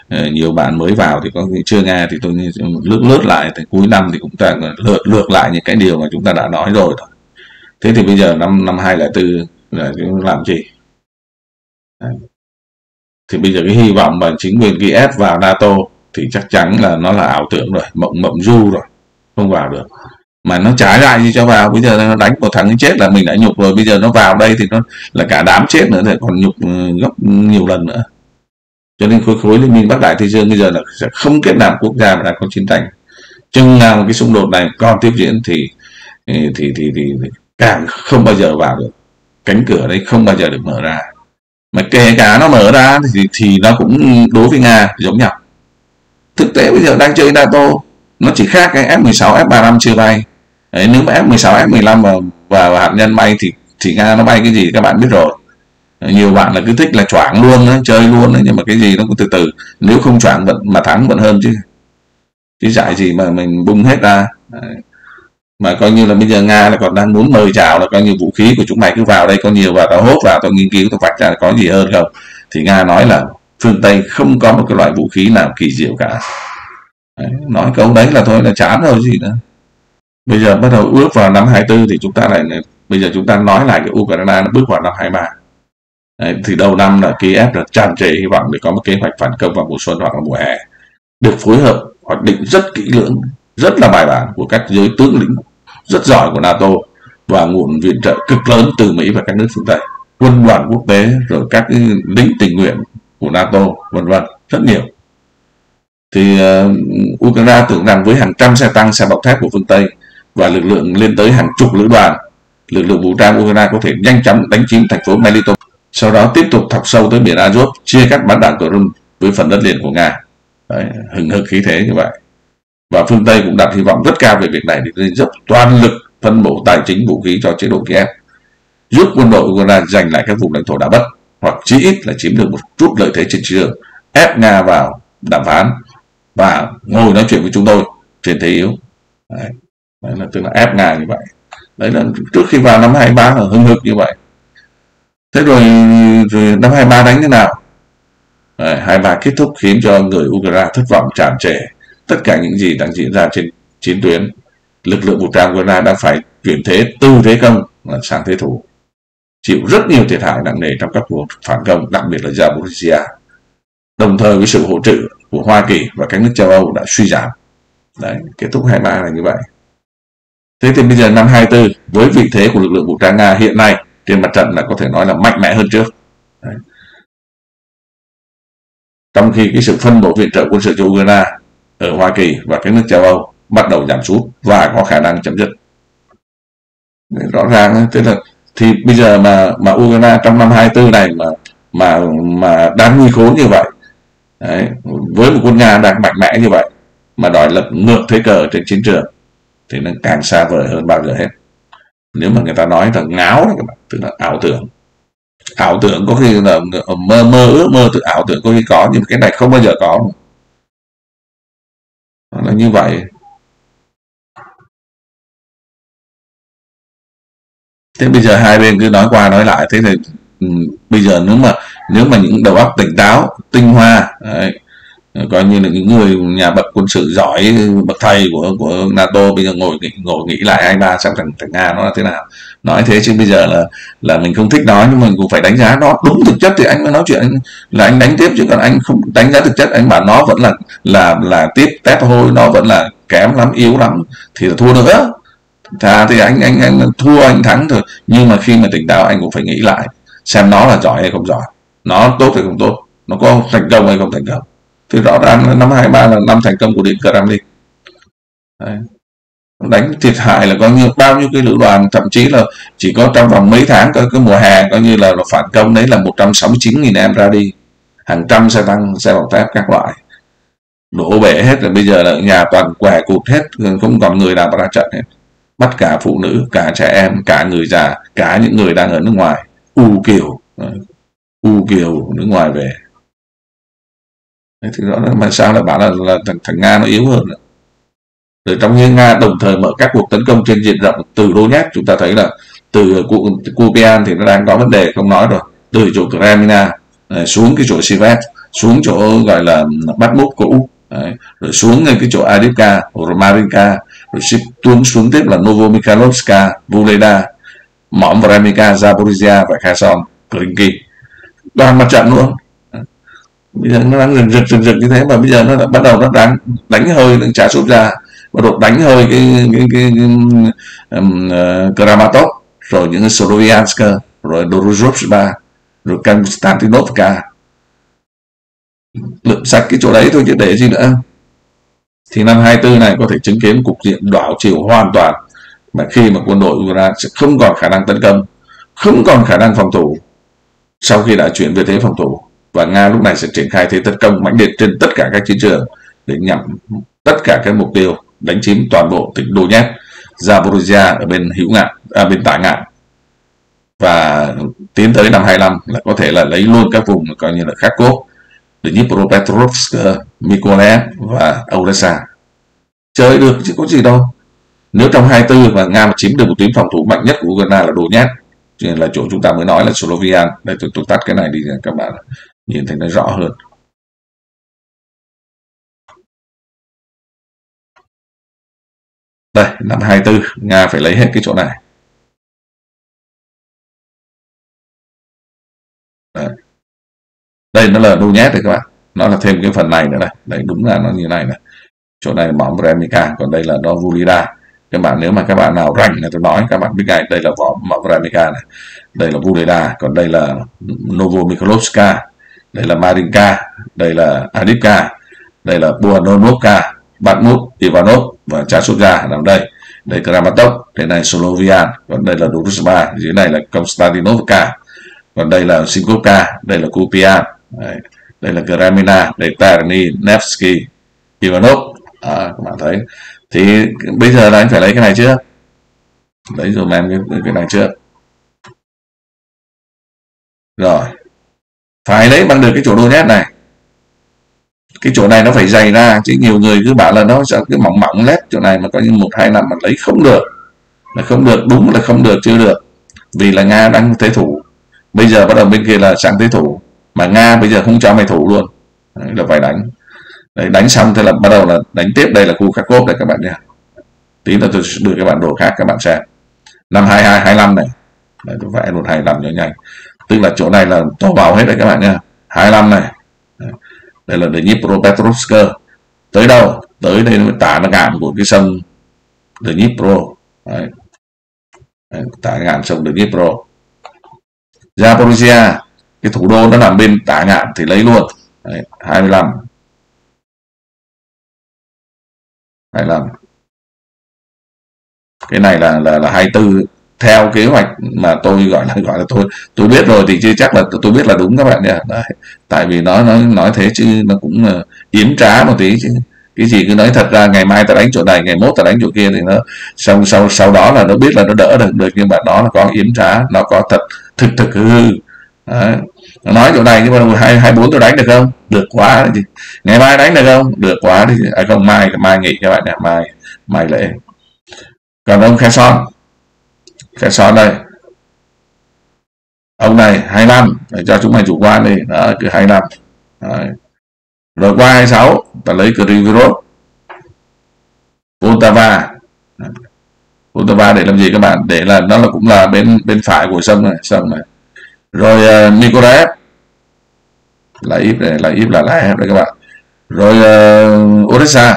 ờ, nhiều bạn mới vào thì có chưa nghe thì tôi lướt lướt lại thì cuối năm thì cũng ta lượt lượt lại những cái điều mà chúng ta đã nói rồi thôi. Thế thì bây giờ năm năm hai là tư là chúng làm gì? Thì bây giờ cái hy vọng mà chính quyền Kiev vào NATO thì chắc chắn là nó là ảo tưởng rồi mộng mộng du rồi không vào được. Mà nó trái lại gì cho vào bây giờ nó đánh một thằng chết là mình đã nhục rồi bây giờ nó vào đây thì nó là cả đám chết nữa thì còn nhục ừ, gấp nhiều lần nữa. Cho nên khối khối liên minh bắc đại thế dương bây giờ là sẽ không kết nạp quốc gia mà đã có chiến tranh. Chừng nào cái xung đột này còn tiếp diễn thì thì thì thì, thì càng không bao giờ vào được. Cánh cửa đấy không bao giờ được mở ra. Mà kể cả nó mở ra thì thì nó cũng đối với nga giống nhau thực tế bây giờ đang chơi nato nó chỉ khác cái F16 F35 chưa bay. Đấy, nếu mà F16 F15 và, và, và hạt nhân bay thì thì nga nó bay cái gì các bạn biết rồi. Nhiều bạn là cứ thích là choảng luôn đó, chơi luôn đó, nhưng mà cái gì nó cũng từ từ. Nếu không choảng vẫn mà thắng vẫn hơn chứ. Chứ dạy gì mà mình bung hết ra. Đấy. mà coi như là bây giờ nga là còn đang muốn mời chào là coi như vũ khí của chúng mày cứ vào đây có nhiều và tao hốt vào tao nghiên cứu tao vạch ra có gì hơn không. Thì nga nói là phương tây không có một cái loại vũ khí nào kỳ diệu cả. Đấy. nói câu đấy là thôi là chán rồi gì nữa. Bây giờ bắt đầu ước vào năm 24 thì chúng ta lại bây giờ chúng ta nói lại cái Ukraine nó bước vào năm 23 Đấy, thì đầu năm là Kiev là tràn trề hy vọng để có một kế hoạch phản công vào mùa xuân hoặc là mùa hè. Được phối hợp hoạch định rất kỹ lưỡng rất là bài bản của các giới tướng lĩnh rất giỏi của NATO và nguồn viện trợ cực lớn từ Mỹ và các nước phương Tây quân đoàn quốc tế rồi các lính tình nguyện của NATO vân vân rất nhiều. Thì uh, Ukraine tưởng rằng với hàng trăm xe tăng xe bọc thép của phương Tây và lực lượng lên tới hàng chục lữ đoàn lực lượng vũ trang Ukraine có thể nhanh chóng đánh chiếm thành phố Melitopol sau đó tiếp tục thọc sâu tới biển Azov chia cắt bán đảo Crimea với phần đất liền của Nga. Đấy, hừng hực khí thế như vậy. Và phương Tây cũng đặt hy vọng rất cao về việc này để dốc toàn lực phân bổ tài chính vũ khí cho chế độ Kiev giúp quân đội Ukraine giành lại các vùng lãnh thổ đã mất hoặc chí ít là chiếm được một chút lợi thế trên chiến trường. Ép Nga vào đàm phán và ngồi nói chuyện với chúng tôi trên thế yếu. Đấy. đấy là tức là ép Nga như vậy. Đấy là trước khi vào năm 23 là hưng hực như vậy. Thế rồi, rồi năm 23 đánh thế nào? Đấy, 23 kết thúc khiến cho người Ukraine thất vọng tràn trề tất cả những gì đang diễn ra trên chiến tuyến lực lượng vũ trang Ukraine đang phải chuyển thế từ thế công sang thế thủ chịu rất nhiều thiệt hại nặng nề trong các cuộc phản công, đặc biệt là Zaporizhia. Đồng thời với sự hỗ trợ của Hoa Kỳ và các nước châu Âu đã suy giảm. Đấy, kết thúc 23 là như vậy. Thế thì bây giờ năm 24 với vị thế của lực lượng vũ trang Nga hiện nay, trên mặt trận là có thể nói là mạnh mẽ hơn trước. Đấy. trong khi cái sự phân bổ viện trợ quân sự cho Ukraine ở Hoa Kỳ và các nước châu Âu bắt đầu giảm sút và có khả năng chấm dứt. Rõ ràng tức là thì bây giờ mà mà Ukraine trong năm 24 này mà mà mà đang nguy khốn như vậy Đấy, với một quân Nga đang mạnh mẽ như vậy mà đòi lật ngược thế cờ trên chiến trường thì nó càng xa vời hơn bao giờ hết. Nếu mà người ta nói là ngáo đấy các bạn tức là ảo tưởng. Ảo tưởng có khi là mơ mơ ước mơ tự ảo tưởng có khi có nhưng cái này không bao giờ có. Nó như vậy. Thế bây giờ hai bên cứ nói qua nói lại thế thì ừ, bây giờ nếu mà nếu mà những đầu óc tỉnh táo tinh hoa đấy, coi như là những người nhà bậc quân sự giỏi bậc thầy của của NATO bây giờ ngồi nghĩ, ngồi nghĩ lại hai ba xem thằng thằng nga nó là thế nào. Nói thế chứ bây giờ là là mình không thích nói nhưng mình cũng phải đánh giá nó đúng thực chất thì anh mới nói chuyện là anh đánh tiếp chứ còn anh không đánh giá thực chất. Anh bảo nó vẫn là là là tiếp tép thôi nó vẫn là kém lắm yếu lắm thì là thua nữa thà thì anh anh anh thua anh thắng thôi. Nhưng mà khi mà tỉnh táo anh cũng phải nghĩ lại xem nó là giỏi hay không giỏi. Nó tốt hay không tốt. Nó có thành công hay không thành công. Thì rõ ràng năm 23 là năm thành công của điện Kremlin. Đấy. đánh thiệt hại là coi như bao nhiêu cái lữ đoàn thậm chí là chỉ có trong vòng mấy tháng cái, cái mùa hè coi như là, là phản công đấy là 169.000 em ra đi. Hàng trăm xe tăng xe bọc thép các loại. Đổ bể hết rồi bây giờ là nhà toàn què cụt hết không còn người nào ra trận hết bắt cả phụ nữ cả trẻ em cả người già cả những người đang ở nước ngoài. U kiều u kiều nước ngoài về. Thì rõ là, mà sao lại bảo là, là thằng, thằng nga nó yếu hơn nữa. rồi trong khi nga đồng thời mở các cuộc tấn công trên diện rộng từ Donetsk chúng ta thấy là từ Kupian thì nó đang có vấn đề không nói rồi. Từ chỗ Kremlina xuống cái chỗ Sivet xuống chỗ gọi là bắt mút cũ rồi xuống ngay cái chỗ Adivka Romarinka rồi ship tuôn xuống tiếp là Novomikhailovska Voleda mõm Vremika Zaporizhia và Kherson Klinky Đoàn mặt trận luôn. Bây giờ nó đang rực rực rực rực như thế mà bây giờ nó đã bắt đầu nó đánh đánh hơi nó trả sút ra. Bắt đầu đánh hơi cái cái cái, cái um, uh, Kramatorsk rồi những cái Sloviansk rồi Dorozhevska rồi Konstantinovka. Lượm sạch cái chỗ đấy thôi chứ để gì nữa thì năm 24 này có thể chứng kiến cục diện đảo chiều hoàn toàn mà khi mà quân đội Ukraine sẽ không còn khả năng tấn công không còn khả năng phòng thủ. Sau khi đã chuyển về thế phòng thủ và Nga lúc này sẽ triển khai thế tấn công mãnh liệt trên tất cả các chiến trường để nhằm tất cả các mục tiêu đánh chiếm toàn bộ tỉnh Donetsk, Zaporizhia ở bên hữu ngạn, à, bên tả ngạn. Và tiến tới năm 25 là có thể là lấy luôn các vùng coi như là Kharkov, Dnipropetrovsk, ờ, Mykolaiv và Odessa. Chơi được chứ có gì đâu. Nếu trong 24 mà Nga mà chiếm được một tuyến phòng thủ mạnh nhất của Ukraine là Donetsk, là chỗ chúng ta mới nói là Slovian. Đây tôi, tôi tắt cái này đi các bạn nhìn thấy nó rõ hơn. Đây, năm 24, Nga phải lấy hết cái chỗ này. Đấy. Đây nó là đu nhét đấy các bạn. Nó là thêm cái phần này nữa này. Đấy đúng là nó như này này. Chỗ này là mỏng còn đây là nó Vulida. Các bạn nếu mà các bạn nào rảnh là tôi nói các bạn biết ngay đây là vỏ mỏng Vremika này. Đây là Vulida, còn đây là Novomikhailovska, đây là Marinka, đây là Adipka đây là Buanovka, Bakhmut, Ivanov và Chasovia nằm đây đây kramatok, đây này Solovian còn đây là Durusba dưới này là Konstantinovka còn đây là Sinkovka đây là Kupian đây, đây là Gramina đây Tarni Nevsky Ivanov. À, các bạn thấy. Thì bây giờ là anh phải lấy cái này trước lấy rồi em cái, cái này trước rồi. Phải lấy bằng được cái chỗ đô nhét này. Cái chỗ này nó phải dày ra chứ nhiều người cứ bảo là nó sẽ cái mỏng mỏng lét chỗ này mà có như một hai năm mà lấy không được. Là không được đúng là không được chưa được. Vì là nga đang thế thủ. Bây giờ bắt đầu bên kia là sang thế thủ mà nga bây giờ không cho mày thủ luôn. Đấy, là phải đánh. Đấy, đánh xong thế là bắt đầu là đánh tiếp đây là khu Kharkov đây các bạn nhé. Tí nữa tôi đưa các bạn đồ khác các bạn xem. Năm 22 25 này. Đấy, tôi vẽ luôn 25 cho nhanh. Tức là chỗ này là to vào hết đấy các bạn nhé. 25 này. Đấy đây là Dnipropetrovsk. Tới đâu? Tới đây nó tả nó ngạn của cái sông Dnipro. Đấy. Đấy, tả ngạn sông Dnipro. Zaporizhia cái thủ đô nó nằm bên tả ngạn thì lấy luôn. Đấy, 25 25 cái này là là là 24 theo kế hoạch mà tôi gọi là gọi là tôi tôi biết rồi thì chưa chắc là tôi biết là đúng các bạn nhé. Đấy. tại vì nó nó nói thế chứ nó cũng uh, yếm trá một tí chứ. Cái gì cứ nói thật ra ngày mai ta đánh chỗ này ngày mốt ta đánh chỗ kia thì nó sau sau sau đó là nó biết là nó đỡ được được. Nhưng mà đó nó có yếm trá nó có thật thực thực hư hư. Đấy. nó nói chỗ này nhưng mà hai hai bốn tôi đánh được không? Được quá thì ngày mai đánh được không? Được quá thì à không, mai mai nghỉ các bạn nhé mai mai lễ. Còn ông khai son. Khai son đây. Ông này 25 để cho chúng mày chủ quan đi. Đó, cứ 25 Đấy. rồi qua 26 ta lấy Krivirov Poltava. Poltava để làm gì các bạn? Để là, nó là cũng là bên bên phải của sông này sông này rồi ờ, uh, Nikolaev là ít này là ít là lại đây các bạn. Rồi uh, Odessa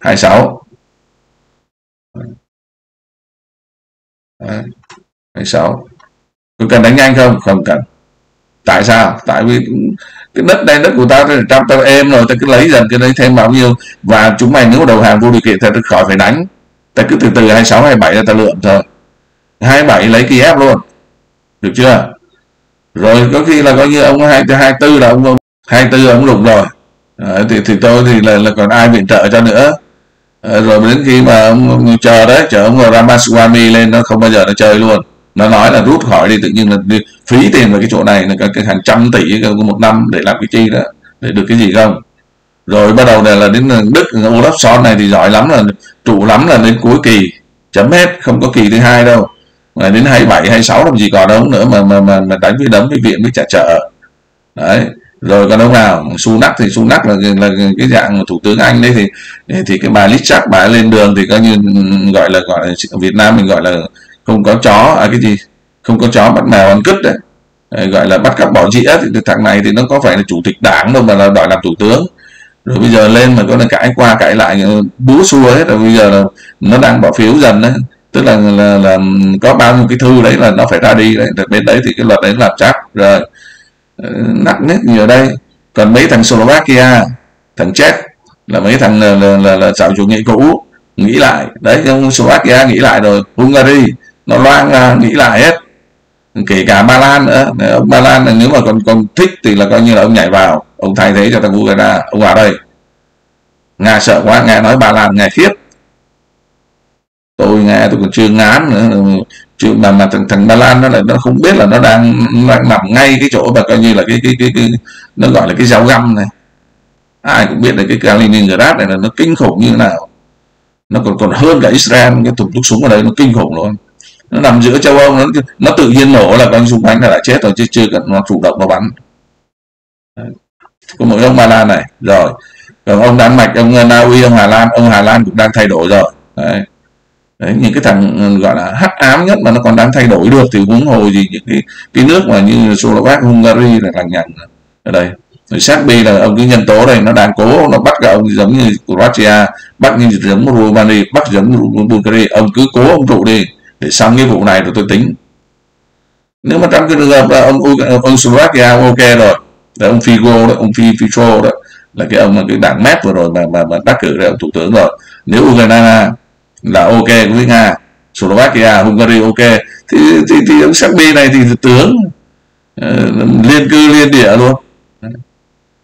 26 Đấy. 26 có cần đánh nhanh không? Không cần. Tại sao? Tại vì cái đất đây đất của tao thì trăm tao êm rồi tao cứ lấy dần cái đấy thêm bao nhiêu. Và chúng mày nếu đầu hàng vô điều kiện thì tao khỏi phải đánh. Tao cứ từ từ 26 27 là tao lượm thôi. 27 lấy Kiev luôn. Được chưa? Rồi có khi là coi như ông 24 là ông, hai tư ông lục rồi. À, thì thì tôi thì là, là còn ai viện trợ cho nữa. À, rồi đến khi mà ông, ông chờ đấy chờ ông Ramaswamy lên nó không bao giờ nó chơi luôn. Nó nói là rút khỏi đi tự nhiên là đi, phí tiền vào cái chỗ này là cái, cái hàng trăm tỷ một năm để làm cái chi đó để được cái gì không? Rồi bắt đầu này là đến Đức Olaf Son này thì giỏi lắm là trụ lắm là đến cuối kỳ. Chấm hết không có kỳ thứ hai đâu mà đến 27 26 làm gì còn đâu nữa mà mà mà, mà đánh với đấm với viện với trả trợ đấy rồi còn ông nào? Sunak thì Sunak là, là cái dạng thủ tướng Anh đấy thì thì cái bà Lichak bà lên đường thì coi như ừ, gọi là gọi là Việt Nam mình gọi là không có chó à cái gì? Không có chó bắt mèo ăn cứt đấy. Gọi là bắt cóc bỏ dĩa thì thằng này thì nó có phải là chủ tịch đảng đâu mà là đòi làm thủ tướng. Rồi bây giờ lên mà có là cãi qua cãi lại ừ, bú xua hết rồi bây giờ là nó đang bỏ phiếu dần đấy tức là, là, là có bao nhiêu cái thư đấy là nó phải ra đi đấy. Bên đấy thì cái luật đấy làm chắc rồi ờ, nặng nhất như ở đây. Còn mấy thằng Slovakia thằng Czech là mấy thằng ờ, là, là, là, là xã chủ nghĩa cũ nghĩ lại. Đấy ông Slovakia nghĩ lại rồi Hungary nó loang ra nghĩ lại hết. Kể cả Ba Lan nữa. Ông Ba Lan là nếu mà còn còn thích thì là coi như là ông nhảy vào. Ông thay thế cho thằng Ukraine. Ông vào đây. Nga sợ quá Nga nói Ba Lan nghe khiếp tôi nghe tôi còn chưa ngán nữa. Chưa mà mà thằng, thằng Ba Lan nó là nó không biết là nó đang đang nằm ngay cái chỗ mà coi như là cái cái cái, cái nó gọi là cái giáo găm này. Ai cũng biết là cái Kaliningrad này là nó kinh khủng như thế nào. Nó còn còn hơn cả Israel cái thùng thuốc súng ở đây nó kinh khủng luôn. Nó nằm giữa châu Âu nó nó tự nhiên nổ là con xung quanh là đã chết rồi chứ chưa cần nó chủ động nó bắn. Có mỗi ông Ba Lan này rồi. Còn ông Đan Mạch ông Na Uy ông Hà Lan ông Hà Lan cũng đang thay đổi rồi. Đấy đấy những cái thằng ừ, gọi là hắc ám nhất mà nó còn đang thay đổi được thì huống hồ gì những cái cái nước mà như Slovak Hungary là lằng nhằng à. ở đây rồi Serbia là ông cái nhân tố đây nó đang cố nó bắt cả ông giống như Croatia bắt như giống Romania bắt giống Bulgaria. Ông cứ cố ông trụ đi để xong cái vụ này rồi tôi tính. Nếu mà trong cái trường hợp là ông ông Slovakia ok rồi. Là ông Figo đó, ông Fi Fico đó là cái ông mà cái đảng mép vừa rồi mà mà, mà đắc cử ra thủ tướng rồi. Nếu Ukraine là ok với nga. Slovakia Hungary ok. Thì thì, thì ông Serbia này thì tướng uh, liên cư liên địa luôn.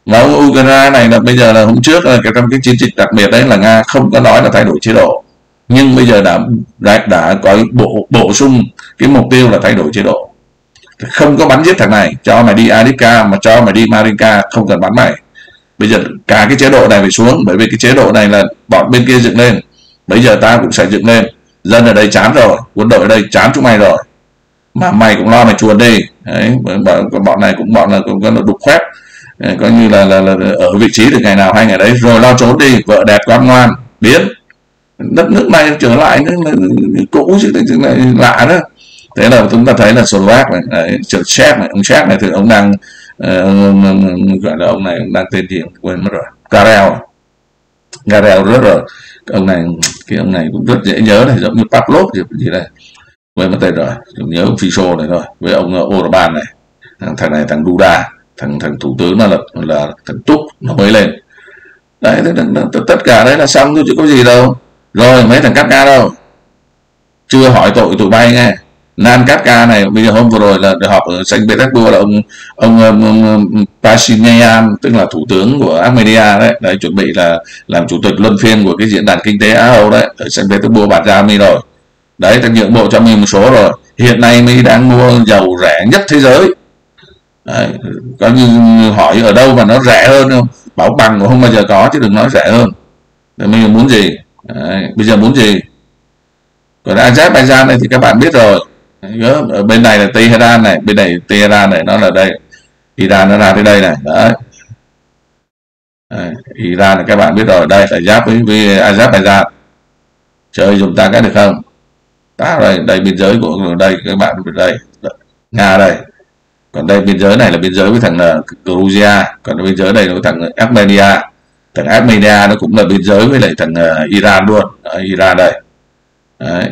Và ông Ukraine này là bây giờ là hôm trước là trong cái chiến dịch đặc biệt đấy là nga không có nói là thay đổi chế độ. Nhưng bây giờ đã đã, đã có bổ bổ sung cái mục tiêu là thay đổi chế độ. Không có bắn giết thằng này cho mày đi Arica mà cho mày đi Marinka không cần bắn mày. Bây giờ cả cái chế độ này phải xuống bởi vì cái chế độ này là bọn bên kia dựng lên bây giờ ta cũng sẽ dựng lên. Dân ở đây chán rồi quân đội ở đây chán chúng mày rồi. Mà mày cũng lo mày chuồn đi. Đấy bọn, bọn này cũng bọn là cũng có đục khoét. Coi như là, là, là ở vị trí được ngày nào hay ngày đấy. Rồi lo trốn đi vợ đẹp con ngoan biến. Đất nước này trở lại nước này, cũ chứ này lạ đó thế là chúng ta thấy là Slovak này, này Czech này ông Czech này thì ông đang uh, gọi là ông này ông đang tên gì? Quên mất rồi. Karel. Karel rất cái ông này cái ông này cũng rất dễ nhớ này giống như Pavlov gì, gì đây? Quên mất tên rồi nhớ ông Fico này thôi với ông ờ, Orban này. Thằng, thằng này thằng Duda thằng thằng thủ tướng nó là là thằng Túc nó mới lên. Đấy tất cả đấy là xong thôi chứ có gì đâu. Rồi mấy thằng cắt ca đâu. Chưa hỏi tội tụi bay nghe. Nan Katka này bây giờ hôm vừa rồi là họp ở Saint Petersburg là ông ông, ông, ông Pashinyan tức là thủ tướng của Armenia đấy, đấy chuẩn bị là làm chủ tịch luân phiên của cái diễn đàn kinh tế Á Âu đấy ở Saint Petersburg bàn ra mi rồi. Đấy ta nhượng bộ cho mình một số rồi. Hiện nay Mỹ đang mua dầu rẻ nhất thế giới. Đấy, có như hỏi ở đâu mà nó rẻ hơn không? Bảo bằng cũng không bao giờ có chứ đừng nói rẻ hơn. Để mình muốn gì? Đấy, bây giờ muốn gì? Còn Azerbaijan này thì các bạn biết rồi ở bên này là Tehran này bên này Tehran này nó là đây. Iran nó ra tới đây này đấy. Iran là các bạn biết rồi đây là giáp với, với Azerbaijan. Chơi dùng ta cái được không? Ta đây đây biên giới của đây các bạn biết đây. Nga đây. Còn đây biên giới này là biên giới với thằng uh, Georgia. Còn biên giới đây là với thằng Armenia. Thằng Armenia nó cũng là biên giới với lại thằng uh, Iran luôn. Iran đây. Đấy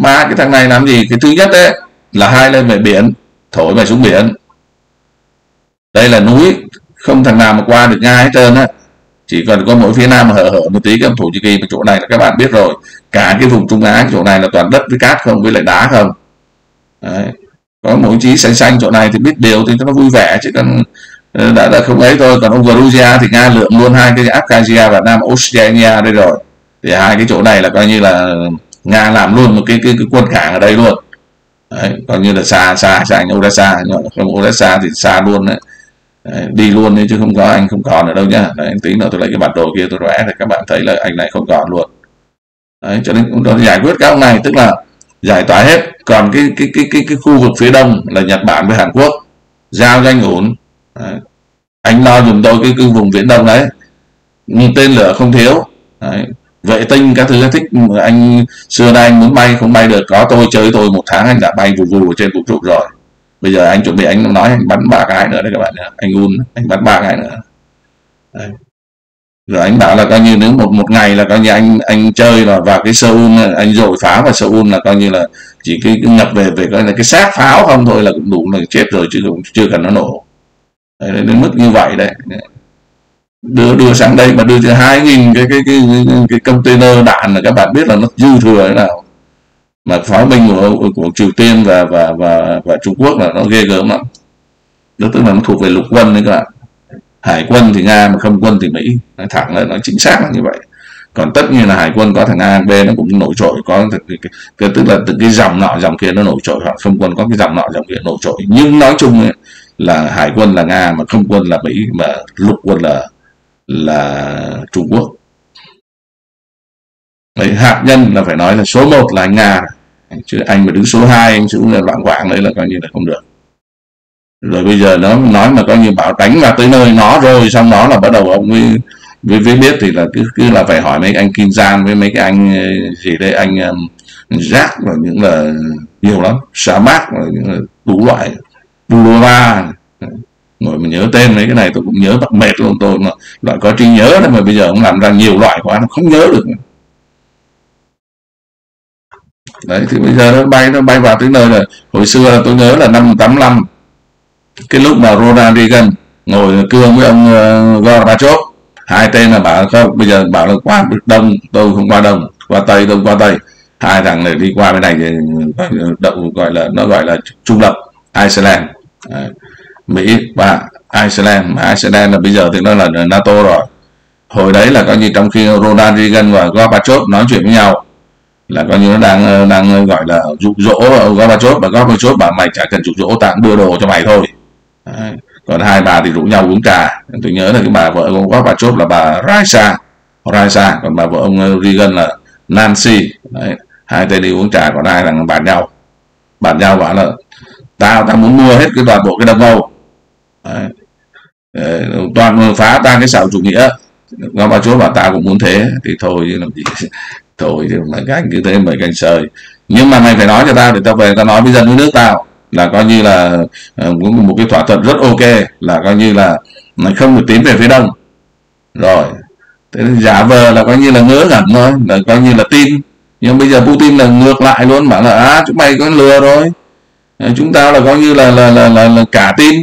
mà cái thằng này làm gì? Cái thứ nhất đấy là hai lên về biển, thổi mày xuống biển. Đây là núi, không thằng nào mà qua được nga hết trơn á. Chỉ cần có mỗi phía nam mà hở hở một tí, cái thổ nhĩ kỳ mà chỗ này là các bạn biết rồi. Cả cái vùng trung á, chỗ này là toàn đất với cát không, với lại đá không. Đấy. có mỗi chí xanh xanh chỗ này thì biết điều thì nó vui vẻ, chứ còn ờ, đã đã không ấy thôi. Còn ông Georgia thì nga lượng luôn hai cái Abkhazia và Nam Osetia đây rồi. Thì hai cái chỗ này là coi như là nga làm luôn một cái cái, cái quân cảng ở đây luôn. Đấy, coi như là xa xa xa anh Odessa không Odessa thì xa luôn đấy. đấy đi luôn đấy chứ không có anh không còn ở đâu nhá. Đấy, anh tính là tôi lấy cái bản đồ kia tôi vẽ thì các bạn thấy là anh này không còn luôn. Đấy, cho nên cũng giải quyết các ông này tức là giải tỏa hết. Còn cái cái cái cái cái khu vực phía đông là Nhật Bản với Hàn Quốc. Giao cho anh ổn. Đấy. anh lo dùm tôi cái, cái vùng viễn đông đấy. Tên lửa không thiếu. Đấy vệ tinh các thứ thích anh xưa nay anh muốn bay không bay được. Có tôi chơi tôi một tháng anh đã bay vù vù trên vũ trụ rồi. Bây giờ anh chuẩn bị anh nói anh bắn ba cái nữa đấy các bạn anh un anh bắn ba cái nữa. Đấy. rồi anh bảo là coi như nếu một một ngày là coi như anh anh chơi là vào cái Seoul anh dội pháo vào Seoul là coi như là chỉ cái, cái nhập về về coi là cái xác pháo không thôi là cũng đủ là chết rồi chứ cũng chưa cần nó nổ. Đấy, đến mức như vậy đấy đưa đưa sang đây mà đưa cho hai nghìn cái cái cái cái, container đạn là các bạn biết là nó dư thừa thế nào. Mà pháo binh của của Triều Tiên và và và và Trung Quốc là nó ghê gớm lắm. Đó tức là nó thuộc về lục quân đấy các bạn. Hải quân thì nga mà không quân thì mỹ. Nói thẳng là nó chính xác là như vậy. Còn tất nhiên là hải quân có thằng a b nó cũng nổi trội. Có cái, cái, cái, tức là từ cái dòng nọ dòng kia nó nổi trội hoặc không quân có cái dòng nọ dòng kia nổi trội. Nhưng nói chung ấy, là hải quân là nga mà không quân là mỹ mà lục quân là là trung quốc. Đấy hạt nhân là phải nói là số 1 là anh nga. Chứ anh mà đứng số 2 anh cũng là loạn quạng đấy là coi như là không được. Rồi bây giờ nó nói mà coi như bảo đánh vào tới nơi nó rồi xong nó là bắt đầu ông ấy với, với biết thì là cứ cứ là phải hỏi mấy anh Kim Gian với mấy cái anh ờ, gì đây anh um, Jack và những là nhiều lắm. Sa mát và những là đủ loại Bulova ngồi mà nhớ tên mấy cái này tôi cũng nhớ tận mệt luôn tôi mà loại có trí nhớ đấy mà bây giờ ông làm ra nhiều loại quá nó không nhớ được đấy thì bây giờ nó bay nó bay vào tới nơi rồi. Hồi xưa tôi nhớ là năm 85 cái lúc mà Ronald Reagan ngồi cương với ông uh, Gorbachev hai tên là bảo không bây giờ bảo là qua đông tôi không qua đông qua tây tôi qua tây. Hai thằng này đi qua bên này thì ờ, động gọi là nó gọi là trung lập Iceland. Đấy. Mỹ và Iceland. Mà Iceland là bây giờ thì nó là NATO rồi. Hồi đấy là coi như trong khi Ronald Reagan và Gorbachev nói chuyện với nhau, là coi như nó đang ờ, đang ờ, gọi là dụ dỗ ờ, Gorbachev. Và Gorbachev bảo, mày chả cần dụ dỗ tạm đưa đồ cho mày thôi. Đấy. còn hai bà thì rủ nhau uống trà. Tôi nhớ là cái bà vợ ông Gorbachev là bà Raisa. Raisa, còn bà vợ ông Reagan là Nancy. Đấy. hai tên đi uống trà, còn hai thằng bàn nhau. Bàn nhau bảo là, tao tao muốn mua hết cái toàn bộ cái đông âu đấy. toàn phá tan cái xảo chủ nghĩa. Gorbachev bảo ta cũng muốn thế thì thôi chứ làm gì. <laughs> Thôi thì mấy cái anh cứ thế mấy cái sơi nhưng mà mày phải nói cho tao để tao về tao nói với dân với nước tao là coi như là ờ, cũng một cái thỏa thuận rất ok là coi như là mày không được tiến về phía đông. Rồi thế giả vờ là coi như là ngớ ngẩn thôi là coi như là tin. Nhưng bây giờ Putin là ngược lại luôn bảo là à chúng mày có lừa rồi. Chúng ta là coi như là là là, là, là cả tin.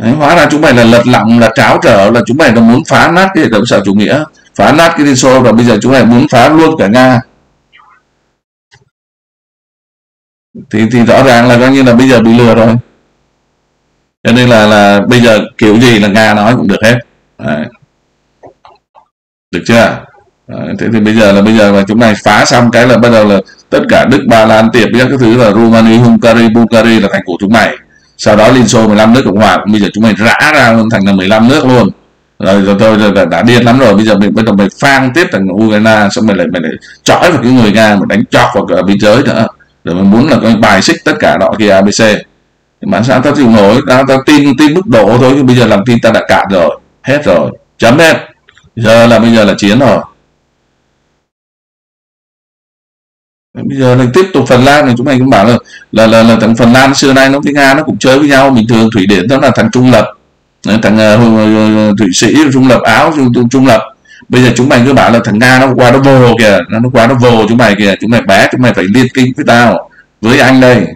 Đấy, hóa ra chúng mày là lật lọng là tráo trở là chúng mày là muốn phá nát cái hệ thống xã chủ nghĩa phá nát cái Liên Xô và bây giờ chúng mày muốn phá luôn cả Nga. Thì thì rõ ràng là coi như là bây giờ bị lừa rồi. Cho nên là là bây giờ kiểu gì là nga nói cũng được hết. Đấy. được chưa? Đấy, thế thì bây giờ là bây giờ mà chúng này phá xong cái là bắt đầu là tất cả đức ba lan tiệp các thứ là rumani hungary bulgaria là thành của chúng mày sau đó liên xô 15 nước cộng hòa bây giờ chúng mày rã ra luôn thành là 15 nước luôn. Rồi rồi tôi đã, đã điên lắm rồi. Bây giờ mình bắt đầu mày phang tiếp thằng ukraine xong mày lại mày lại chói vào cái người nga mà đánh chọc vào cả biên giới nữa. Rồi mình muốn là cái bài xích tất cả đó kia abc mà sao tao chịu nổi? Tao tao tin tin mức độ thôi nhưng bây giờ làm tin ta đã cạn rồi. Hết rồi. Chấm hết. Giờ là bây giờ là chiến rồi. Bây giờ là tiếp tục phần lan này chúng mày cũng bảo là là là, là thằng phần lan xưa nay nó với nga nó cũng chơi với nhau. Bình thường thủy điển đó là thằng trung lập. Thằng uh, thụy sĩ trung lập áo trung, trung lập. Bây giờ chúng mày cứ bảo là thằng nga nó qua nó vồ kìa nó qua nó vồ chúng mày kìa chúng mày bé chúng mày phải liên kinh với tao với anh đây.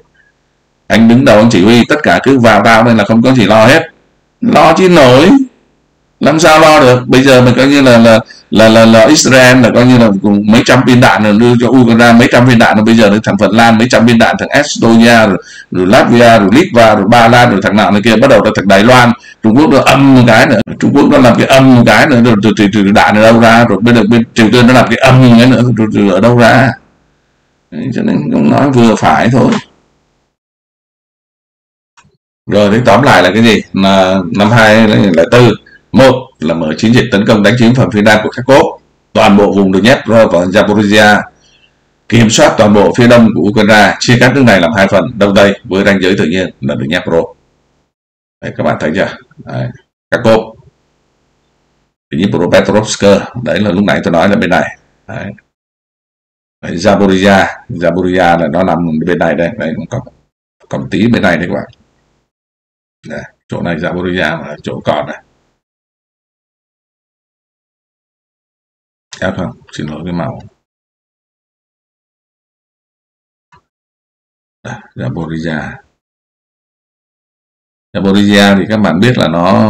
Anh đứng đầu anh chỉ huy tất cả cứ vào tao nên là không có gì lo hết. Lo chứ nổi. Làm sao lo được? Bây giờ mình coi như là là là là, là Israel là coi như là cùng mấy trăm viên đạn là đưa cho Ukraine mấy trăm viên đạn rồi bây giờ đến thằng Phần Lan mấy trăm viên đạn thằng Estonia rồi, rồi Latvia rồi Litva rồi Ba Lan rồi thằng nào này kia bắt đầu là thằng Đài Loan Trung Quốc nó âm một cái nữa Trung Quốc nó làm cái âm một cái nữa rồi, từ từ từ đạn ở đâu ra rồi bây giờ bên Triều Tiên nó làm cái âm một cái nữa rồi, từ ở đâu ra. Đấy, cho nên cũng nói vừa phải thôi. Rồi thế tóm lại là cái gì? Là năm hai là tư một là mở chiến dịch tấn công đánh chiếm phần phía nam của Kharkov toàn bộ vùng Donetsk và Zaporizhia. Kiểm soát toàn bộ phía đông của Ukraine chia cắt nước này làm hai phần đông tây với ranh giới tự nhiên là Donetsk. Đấy, các bạn thấy chưa? Đấy. Kharkov Dnipropetrovsk đấy là lúc nãy tôi nói là bên này. Đấy. Đấy, Zaporizhia. Zaporizhia là nó nằm bên này đây. Đấy còn còn tí bên này đấy các bạn. Đấy, chỗ này Zaporizhia là chỗ còn này. À không xin lỗi cái màu Zaporizhia. Zaporizhia thì các bạn biết là nó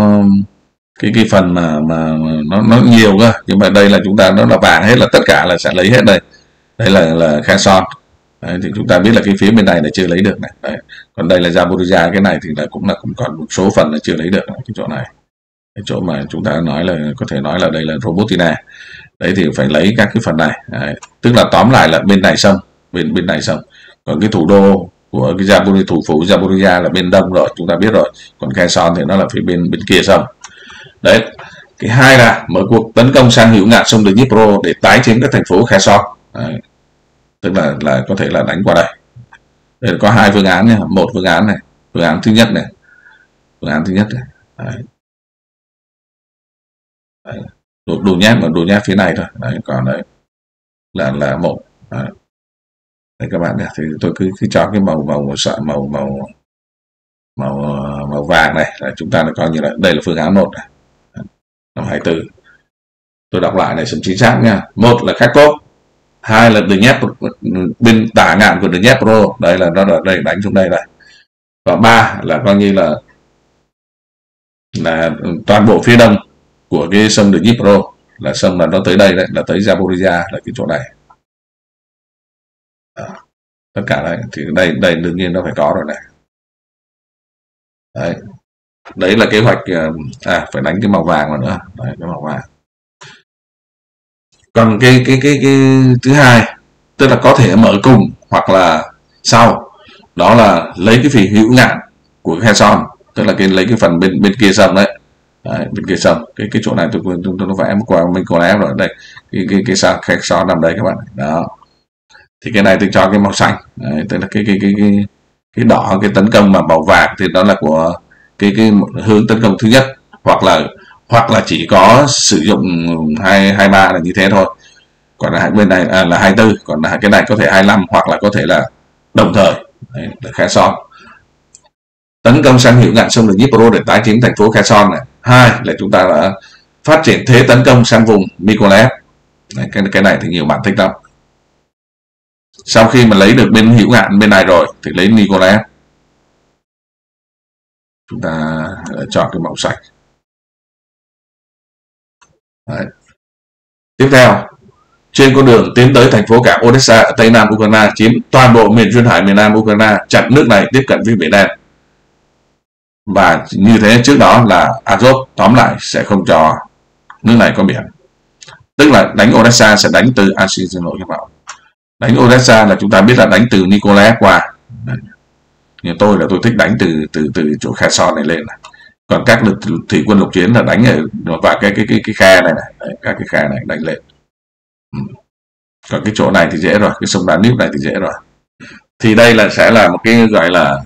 cái cái phần mà mà nó nó nhiều cơ. Nhưng mà đây là chúng ta nó là vàng hết là tất cả là sẽ lấy hết đây. Đây là là Kherson đấy, thì chúng ta biết là cái phía bên này là chưa lấy được này. Đấy. còn đây là Zaporizhia cái này thì là cũng là cũng còn một số phần là chưa lấy được cái chỗ này. Cái chỗ mà chúng ta nói là có thể nói là đây là Robotina đấy thì phải lấy các cái phần này. Đấy. tức là tóm lại là bên này sông bên bên này sông. Còn cái thủ đô của cái Zaporizhia thủ phủ Zaporizhia là bên đông rồi chúng ta biết rồi. Còn Kherson thì nó là phía bên bên kia sông. Đấy. Cái hai là mở cuộc tấn công sang hữu ngạn sông Dnipro để tái chiếm các thành phố Kherson đấy. tức là là có thể là đánh qua đây. Đây có hai phương án nha, một phương án này phương án thứ nhất này. Phương án thứ nhất này. Đấy. Đấy. Đồ, đồ nhát mà đồ nhát phía này thôi. Đấy, còn đấy là là một đấy. Đấy các bạn nhé thì tôi cứ cứ cho cái màu màu sợ màu màu màu ờ, màu vàng này là chúng ta nó coi như là đây là phương án một này. Năm 24 tôi đọc lại này xem chính xác nha. Một là Kharkov hai là đường Dnepr bên tả ngạn của The Dnepro đây là nó ở đây đánh xuống đây này. Và ba là coi như là là toàn bộ phía đông của cái sông The Dnipro là sông là nó tới đây đấy là tới Zaporizhia là cái chỗ này. Đó. tất cả đây thì đây đây đương nhiên nó phải có rồi này. Đấy. Đấy là kế hoạch ờ, à phải đánh cái màu vàng vào nữa. Đấy, cái màu vàng. Còn cái cái cái cái thứ hai tức là có thể mở cùng hoặc là sau đó là lấy cái phỉ hữu ngạn của Kherson tức là cái lấy cái phần bên bên kia sông đấy đấy bên kia sông cái cái chỗ này tôi tôi, tôi, tôi nó vẽ qua mình còn em rồi. Đây cái cái cái sao Kherson nằm đây các bạn. Đó. Thì cái này tôi cho cái màu xanh. Đấy, tức là cái cái cái cái cái đỏ cái tấn công mà màu vàng thì đó là của cái cái hướng tấn công thứ nhất. Hoặc là hoặc là chỉ có sử dụng hai hai ba là như thế thôi. Còn là bên này à, là 24 còn là cái này có thể 25 hoặc là có thể là đồng thời. Đấy, son. Kherson tấn công sang hiệu ngạn sông được Dnipro để tái chiếm thành phố Kherson này hai là chúng ta đã phát triển thế tấn công sang vùng Mykolaiv. Đấy, cái cái này thì nhiều bạn thích lắm. Sau khi mà lấy được bên hữu ngạn bên này rồi thì lấy Mykolaiv. Chúng ta ờ, chọn cái màu sạch Đấy. tiếp theo trên con đường tiến tới thành phố cảng Odessa ở tây nam Ukraine chiếm toàn bộ miền duyên hải miền nam Ukraine chặn nước này tiếp cận với biển đen và như thế trước đó là Azov tóm lại sẽ không cho nước này có biển. Tức là đánh Odessa sẽ đánh từ à, xin lỗi các bạn đánh Odessa là chúng ta biết là đánh từ Nikolai qua như tôi là tôi thích đánh từ từ từ chỗ Kherson này lên này. còn các lực thủy quân lục chiến là đánh ở và cái cái cái cái khe này này. Đấy, các cái khe này đánh lên. Ừ. còn cái chỗ này thì dễ rồi cái sông Danube này thì dễ rồi. Thì đây là sẽ là một cái gọi là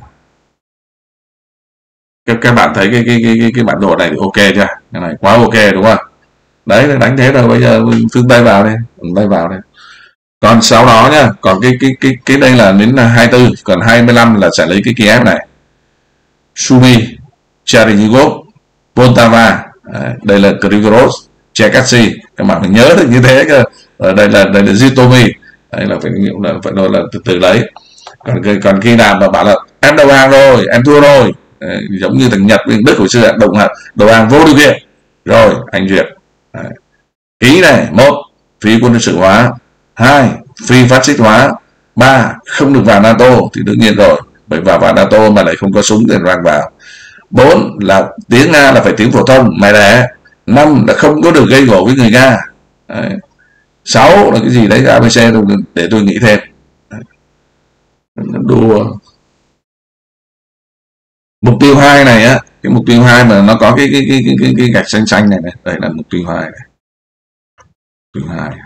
các, các bạn thấy cái cái cái cái, cái bản đồ này thì ok chưa? Cái này quá ok đúng không? Đấy đánh thế rồi bây giờ phương tây vào đây phương tây vào đây còn sau đó nhá còn cái cái cái cái đây là đến là 24 còn 25 là sẽ lấy cái Kiev này. Sumi Chernihiv Poltava đây là Krivros Cherkasy các bạn phải nhớ được như thế cơ. Ở đây là đây là Zitomi. Đây là phải là phải nói là từ từ lấy. Còn còn khi nào mà bảo là em đầu hàng rồi em thua rồi đấy, giống như thằng Nhật với Đức hồi xưa đồng đầu hàng vô điều kiện. Rồi anh duyệt. Đấy. ý này một phi quân sự hóa. Hai phi phát xít hóa. Ba không được vào nato thì đương nhiên rồi bởi vào vào nato mà lại không có súng thì ràng vào. Bốn là tiếng nga là phải tiếng phổ thông mày đẻ. Năm là không có được gây gổ với người nga. Đấy. sáu là cái gì đấy abc để tôi nghĩ thêm. Đùa mục tiêu hai này á cái mục tiêu hai mà nó có cái cái cái cái cái, cái gạch xanh xanh này này đây là mục tiêu hai này. Mục tiêu hai.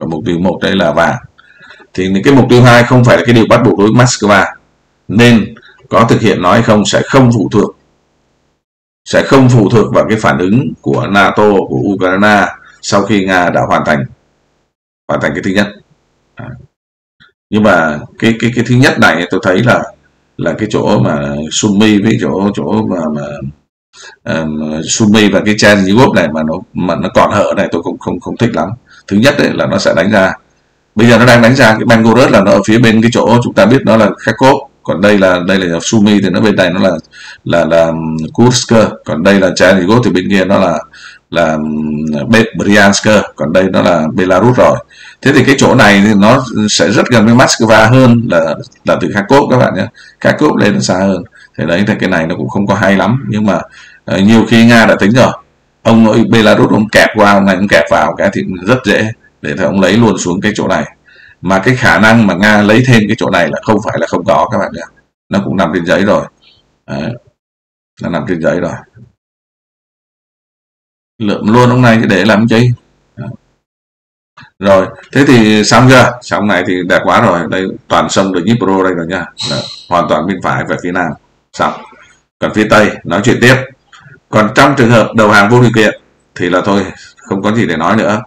Và mục tiêu một đây là vàng. Thì cái mục tiêu hai không phải là cái điều bắt buộc đối với Moscow. Nên có thực hiện nó hay không sẽ không phụ thuộc sẽ không phụ thuộc vào cái phản ứng của NATO của Ukraine sau khi Nga đã hoàn thành hoàn thành cái thứ nhất. À nhưng mà cái cái cái thứ nhất này tôi thấy là là cái chỗ mà Sumi với chỗ chỗ mà, mà um, Sumi và cái Chen Europe này mà nó mà nó còn hở này tôi cũng không không thích lắm. Thứ nhất đấy là nó sẽ đánh ra. Bây giờ nó đang đánh ra cái Bangorus là nó ở phía bên cái chỗ chúng ta biết nó là Kharkov. Còn đây là đây là Sumi thì nó bên này nó là là là Kursk còn đây là Chernihiv thì bên kia nó là là ừ, Bryansk còn đây nó là Belarus rồi. Thế thì cái chỗ này thì nó sẽ rất gần với Moscow hơn là là từ Kharkov các bạn nhé. Kharkov lên xa hơn. Thế đấy thì cái này nó cũng không có hay lắm. Nhưng mà uh, nhiều khi Nga đã tính rồi. Ông Belarus ông kẹp qua ông này ông kẹp vào cái thì rất dễ để thì ông lấy luôn xuống cái chỗ này. Mà cái khả năng mà nga lấy thêm cái chỗ này là không phải là không có các bạn nhé. Nó cũng nằm trên giấy rồi. Đấy. nó nằm trên giấy rồi lượm luôn ông này để làm chi? Rồi thế thì xong chưa? Xong này thì đẹp quá rồi. Đây toàn sông được Dnipro đây rồi nha. Đó. hoàn toàn bên phải và phía nam. Xong. Còn phía tây nói chuyện tiếp. Còn trong trường hợp đầu hàng vô điều kiện thì là thôi không có gì để nói nữa.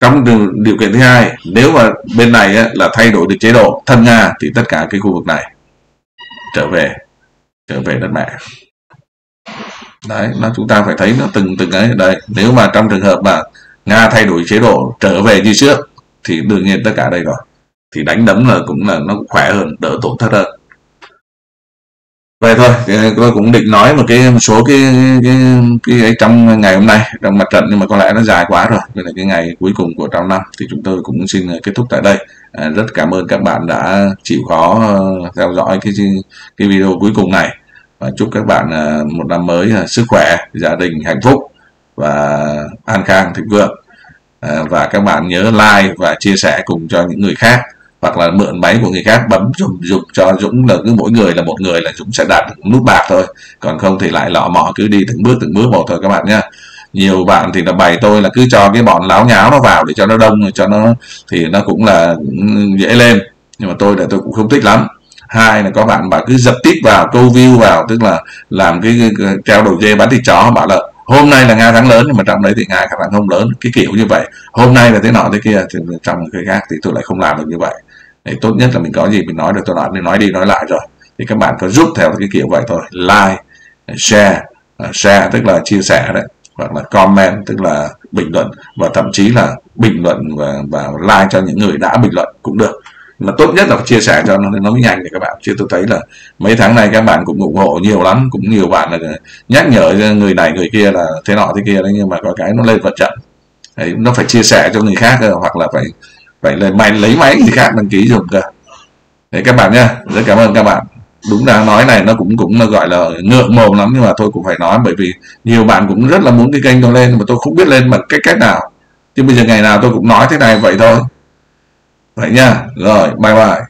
Trong điều kiện thứ hai nếu mà bên này á, là thay đổi được chế độ thân nga thì tất cả cái khu vực này trở về trở về đất mẹ đấy nó chúng ta phải thấy nó từng từng ấy. Đây nếu mà trong trường hợp mà nga thay đổi chế độ trở về như trước thì đương nhiên tất cả đây rồi. Thì đánh đấm là cũng là nó cũng khỏe hơn đỡ tổn thất hơn. Vậy thôi tôi cũng định nói một cái một số cái cái, cái, cái trong ngày hôm nay trong mặt trận nhưng mà có lẽ nó dài quá rồi. Đây là cái ngày cuối cùng của trong năm thì chúng tôi cũng xin kết thúc tại đây. À, rất cảm ơn các bạn đã chịu khó ờ, theo dõi cái cái video cuối cùng này và chúc các bạn à, một năm mới à, sức khỏe, gia đình hạnh phúc và an khang, thịnh vượng. À, và các bạn nhớ like và chia sẻ cùng cho những người khác hoặc là mượn máy của người khác, bấm dùng dùng cho Dũng là cứ mỗi người là một người là Dũng sẽ đạt được nút bạc thôi. Còn không thì lại lọ mọ cứ đi từng bước từng bước một thôi các bạn nhé nhiều bạn thì là bày tôi là cứ cho cái bọn láo nháo nó vào để cho nó đông, cho nó thì nó cũng là ừ, dễ lên. Nhưng mà tôi là tôi cũng không thích lắm hai là có bạn bạn cứ dập tít vào câu view vào tức là làm cái, cái treo đầu dê bán thịt chó bảo là hôm nay là nga thắng lớn nhưng mà trong đấy thì nga các bạn không lớn cái kiểu như vậy. Hôm nay là thế nọ thế kia thì trong cái khác thì tôi lại không làm được như vậy. Thì tốt nhất là mình có gì mình nói được tôi nói mình nói đi nói lại rồi. Thì các bạn có giúp theo cái kiểu vậy thôi. Like share share tức là chia sẻ đấy hoặc là comment tức là bình luận và thậm chí là bình luận và, và like cho những người đã bình luận cũng được mà tốt nhất là chia sẻ cho nó nó mới nhanh để các bạn. Chứ tôi thấy là mấy tháng này các bạn cũng ủng hộ nhiều lắm cũng nhiều bạn là nhắc nhở người này người kia là thế nọ thế kia đấy nhưng mà có cái nó lên vật trận. Đấy, nó phải chia sẻ cho người khác hoặc là phải phải lấy máy lấy máy người khác đăng ký dùng cơ. Đấy các bạn nhá rất cảm ơn các bạn. Đúng là nói này nó cũng cũng nó gọi là ngượng mồm lắm nhưng mà tôi cũng phải nói bởi vì nhiều bạn cũng rất là muốn cái kênh tôi lên mà tôi không biết lên bằng cách cách nào. Chứ bây giờ ngày nào tôi cũng nói thế này vậy thôi vậy nha. Rồi bye bye.